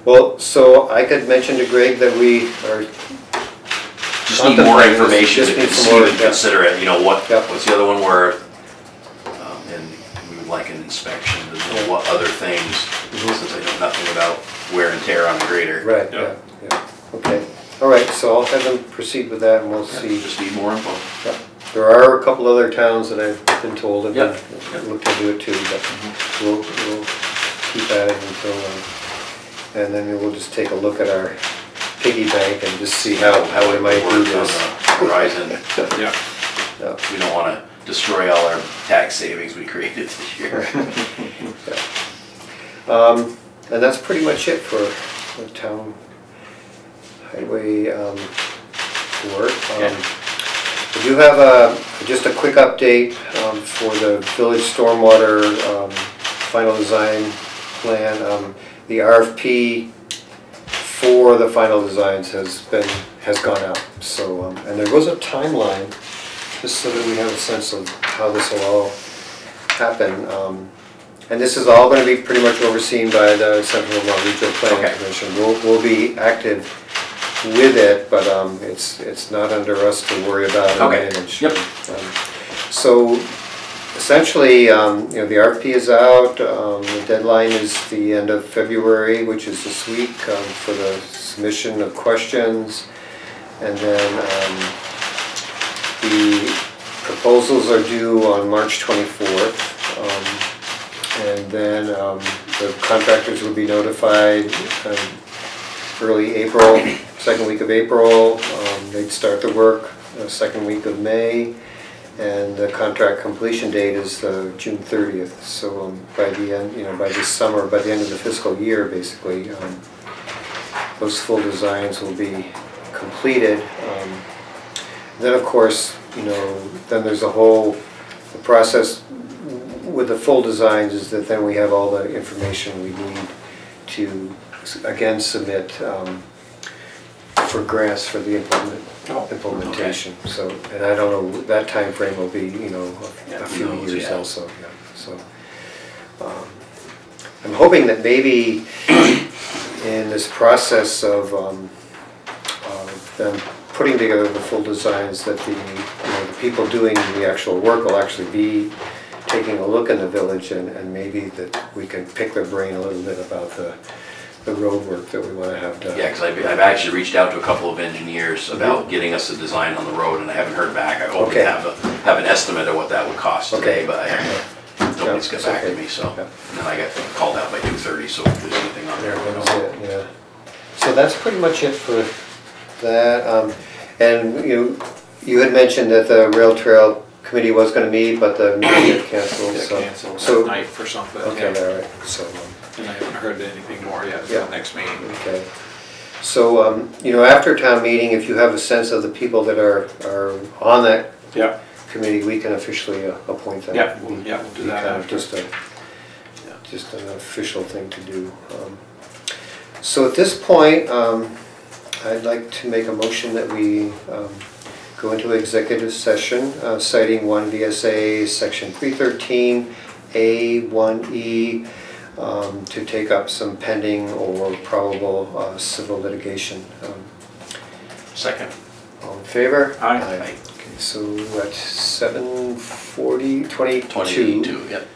Well, so I could mention to Greg that we are, just need more Contemplating this, information just to need some see more, and yeah. consider it, you know, what, Yeah. what's the other one worth? Um, And we would like an inspection to Yeah. know what other things, since I know nothing about wear and tear on the grader. right, yeah, yeah, okay. All right, so I'll have them proceed with that and we'll Yeah, see. Just need more info. Yeah. There are a couple other towns that I've been told have Yeah. been- looked into it too, but we'll, we'll keep at it until, um, and then we'll just take a look at our piggy bank and just see how, how we might do work on this. the Horizon, Yeah. Yeah. we don't wanna destroy all our tax savings we created this year. Um, and that's pretty much it for the town highway, um, work. Um, I do have a, just a quick update, um, for the village stormwater, um, final design plan. Um, the RFP for the final designs has been, has gone out, so, um, and there was a timeline, just so that we have a sense of how this will all happen. Um, and this is all gonna be pretty much overseen by the Central Vermont Regional Planning Okay. Commission. We'll, we'll be active with it, but, um, it's, it's not under us to worry about and Okay. manage. Yep. Um, So essentially, um, you know, the RFP is out, um, the deadline is the end of February, which is this week, um, for the submission of questions. And then, um, The proposals are due on March 24th. um, And then um, the contractors will be notified um, early April, second week of April. Um, They'd start the work uh, second week of May. And the contract completion date is uh, June 30th. So um, by the end, you know, by this summer, by the end of the fiscal year, basically, um, those full designs will be completed. Um, Then, of course, you know, then there's a whole, the process with the full designs is that then we have all the information we need to, again, submit um, for grants for the implement, Oh, implementation. So, and I don't know, that time frame will be, you know, a- Yeah, a who few knows, years yeah. also, yeah, so. um, I'm hoping that maybe in this process of, um, of them putting together the full designs, that the, you know, the people doing the actual work will actually be taking a look in the village and, and maybe that we can pick their brain a little bit about the, the road work that we wanna have done. Yeah, because I've, I've actually reached out to a couple of engineers about getting us a design on the road, and I haven't heard back. I hope to Okay. have a, have an estimate of what that would cost today, Okay. but I haven't, nobody's got it's back to me, so. Yeah. And I got called out by two thirty, so if there's anything on there. There, we'll that was it, yeah. So that's pretty much it for that. Um, And you, you had mentioned that the rail trail committee was gonna meet, but the meeting got canceled, Got so. canceled so- that night for something, Okay, yeah. all right, so, um, And I haven't heard anything more yet, Yeah. for the next meeting. okay. So, um, you know, after town meeting, if you have a sense of the people that are, are on that Yeah, committee, we can officially uh, appoint them. Yeah, we'll- yeah, we'll do Be that kind of after. Just a, just an official thing to do. Um, So at this point, um, I'd like to make a motion that we um, go into executive session uh, citing one VSA, section 313, A1E, um, to take up some pending or probable uh, civil litigation. Um, second. All in favor? Aye. Okay, so at 7:40, 22. Twenty-two, yep.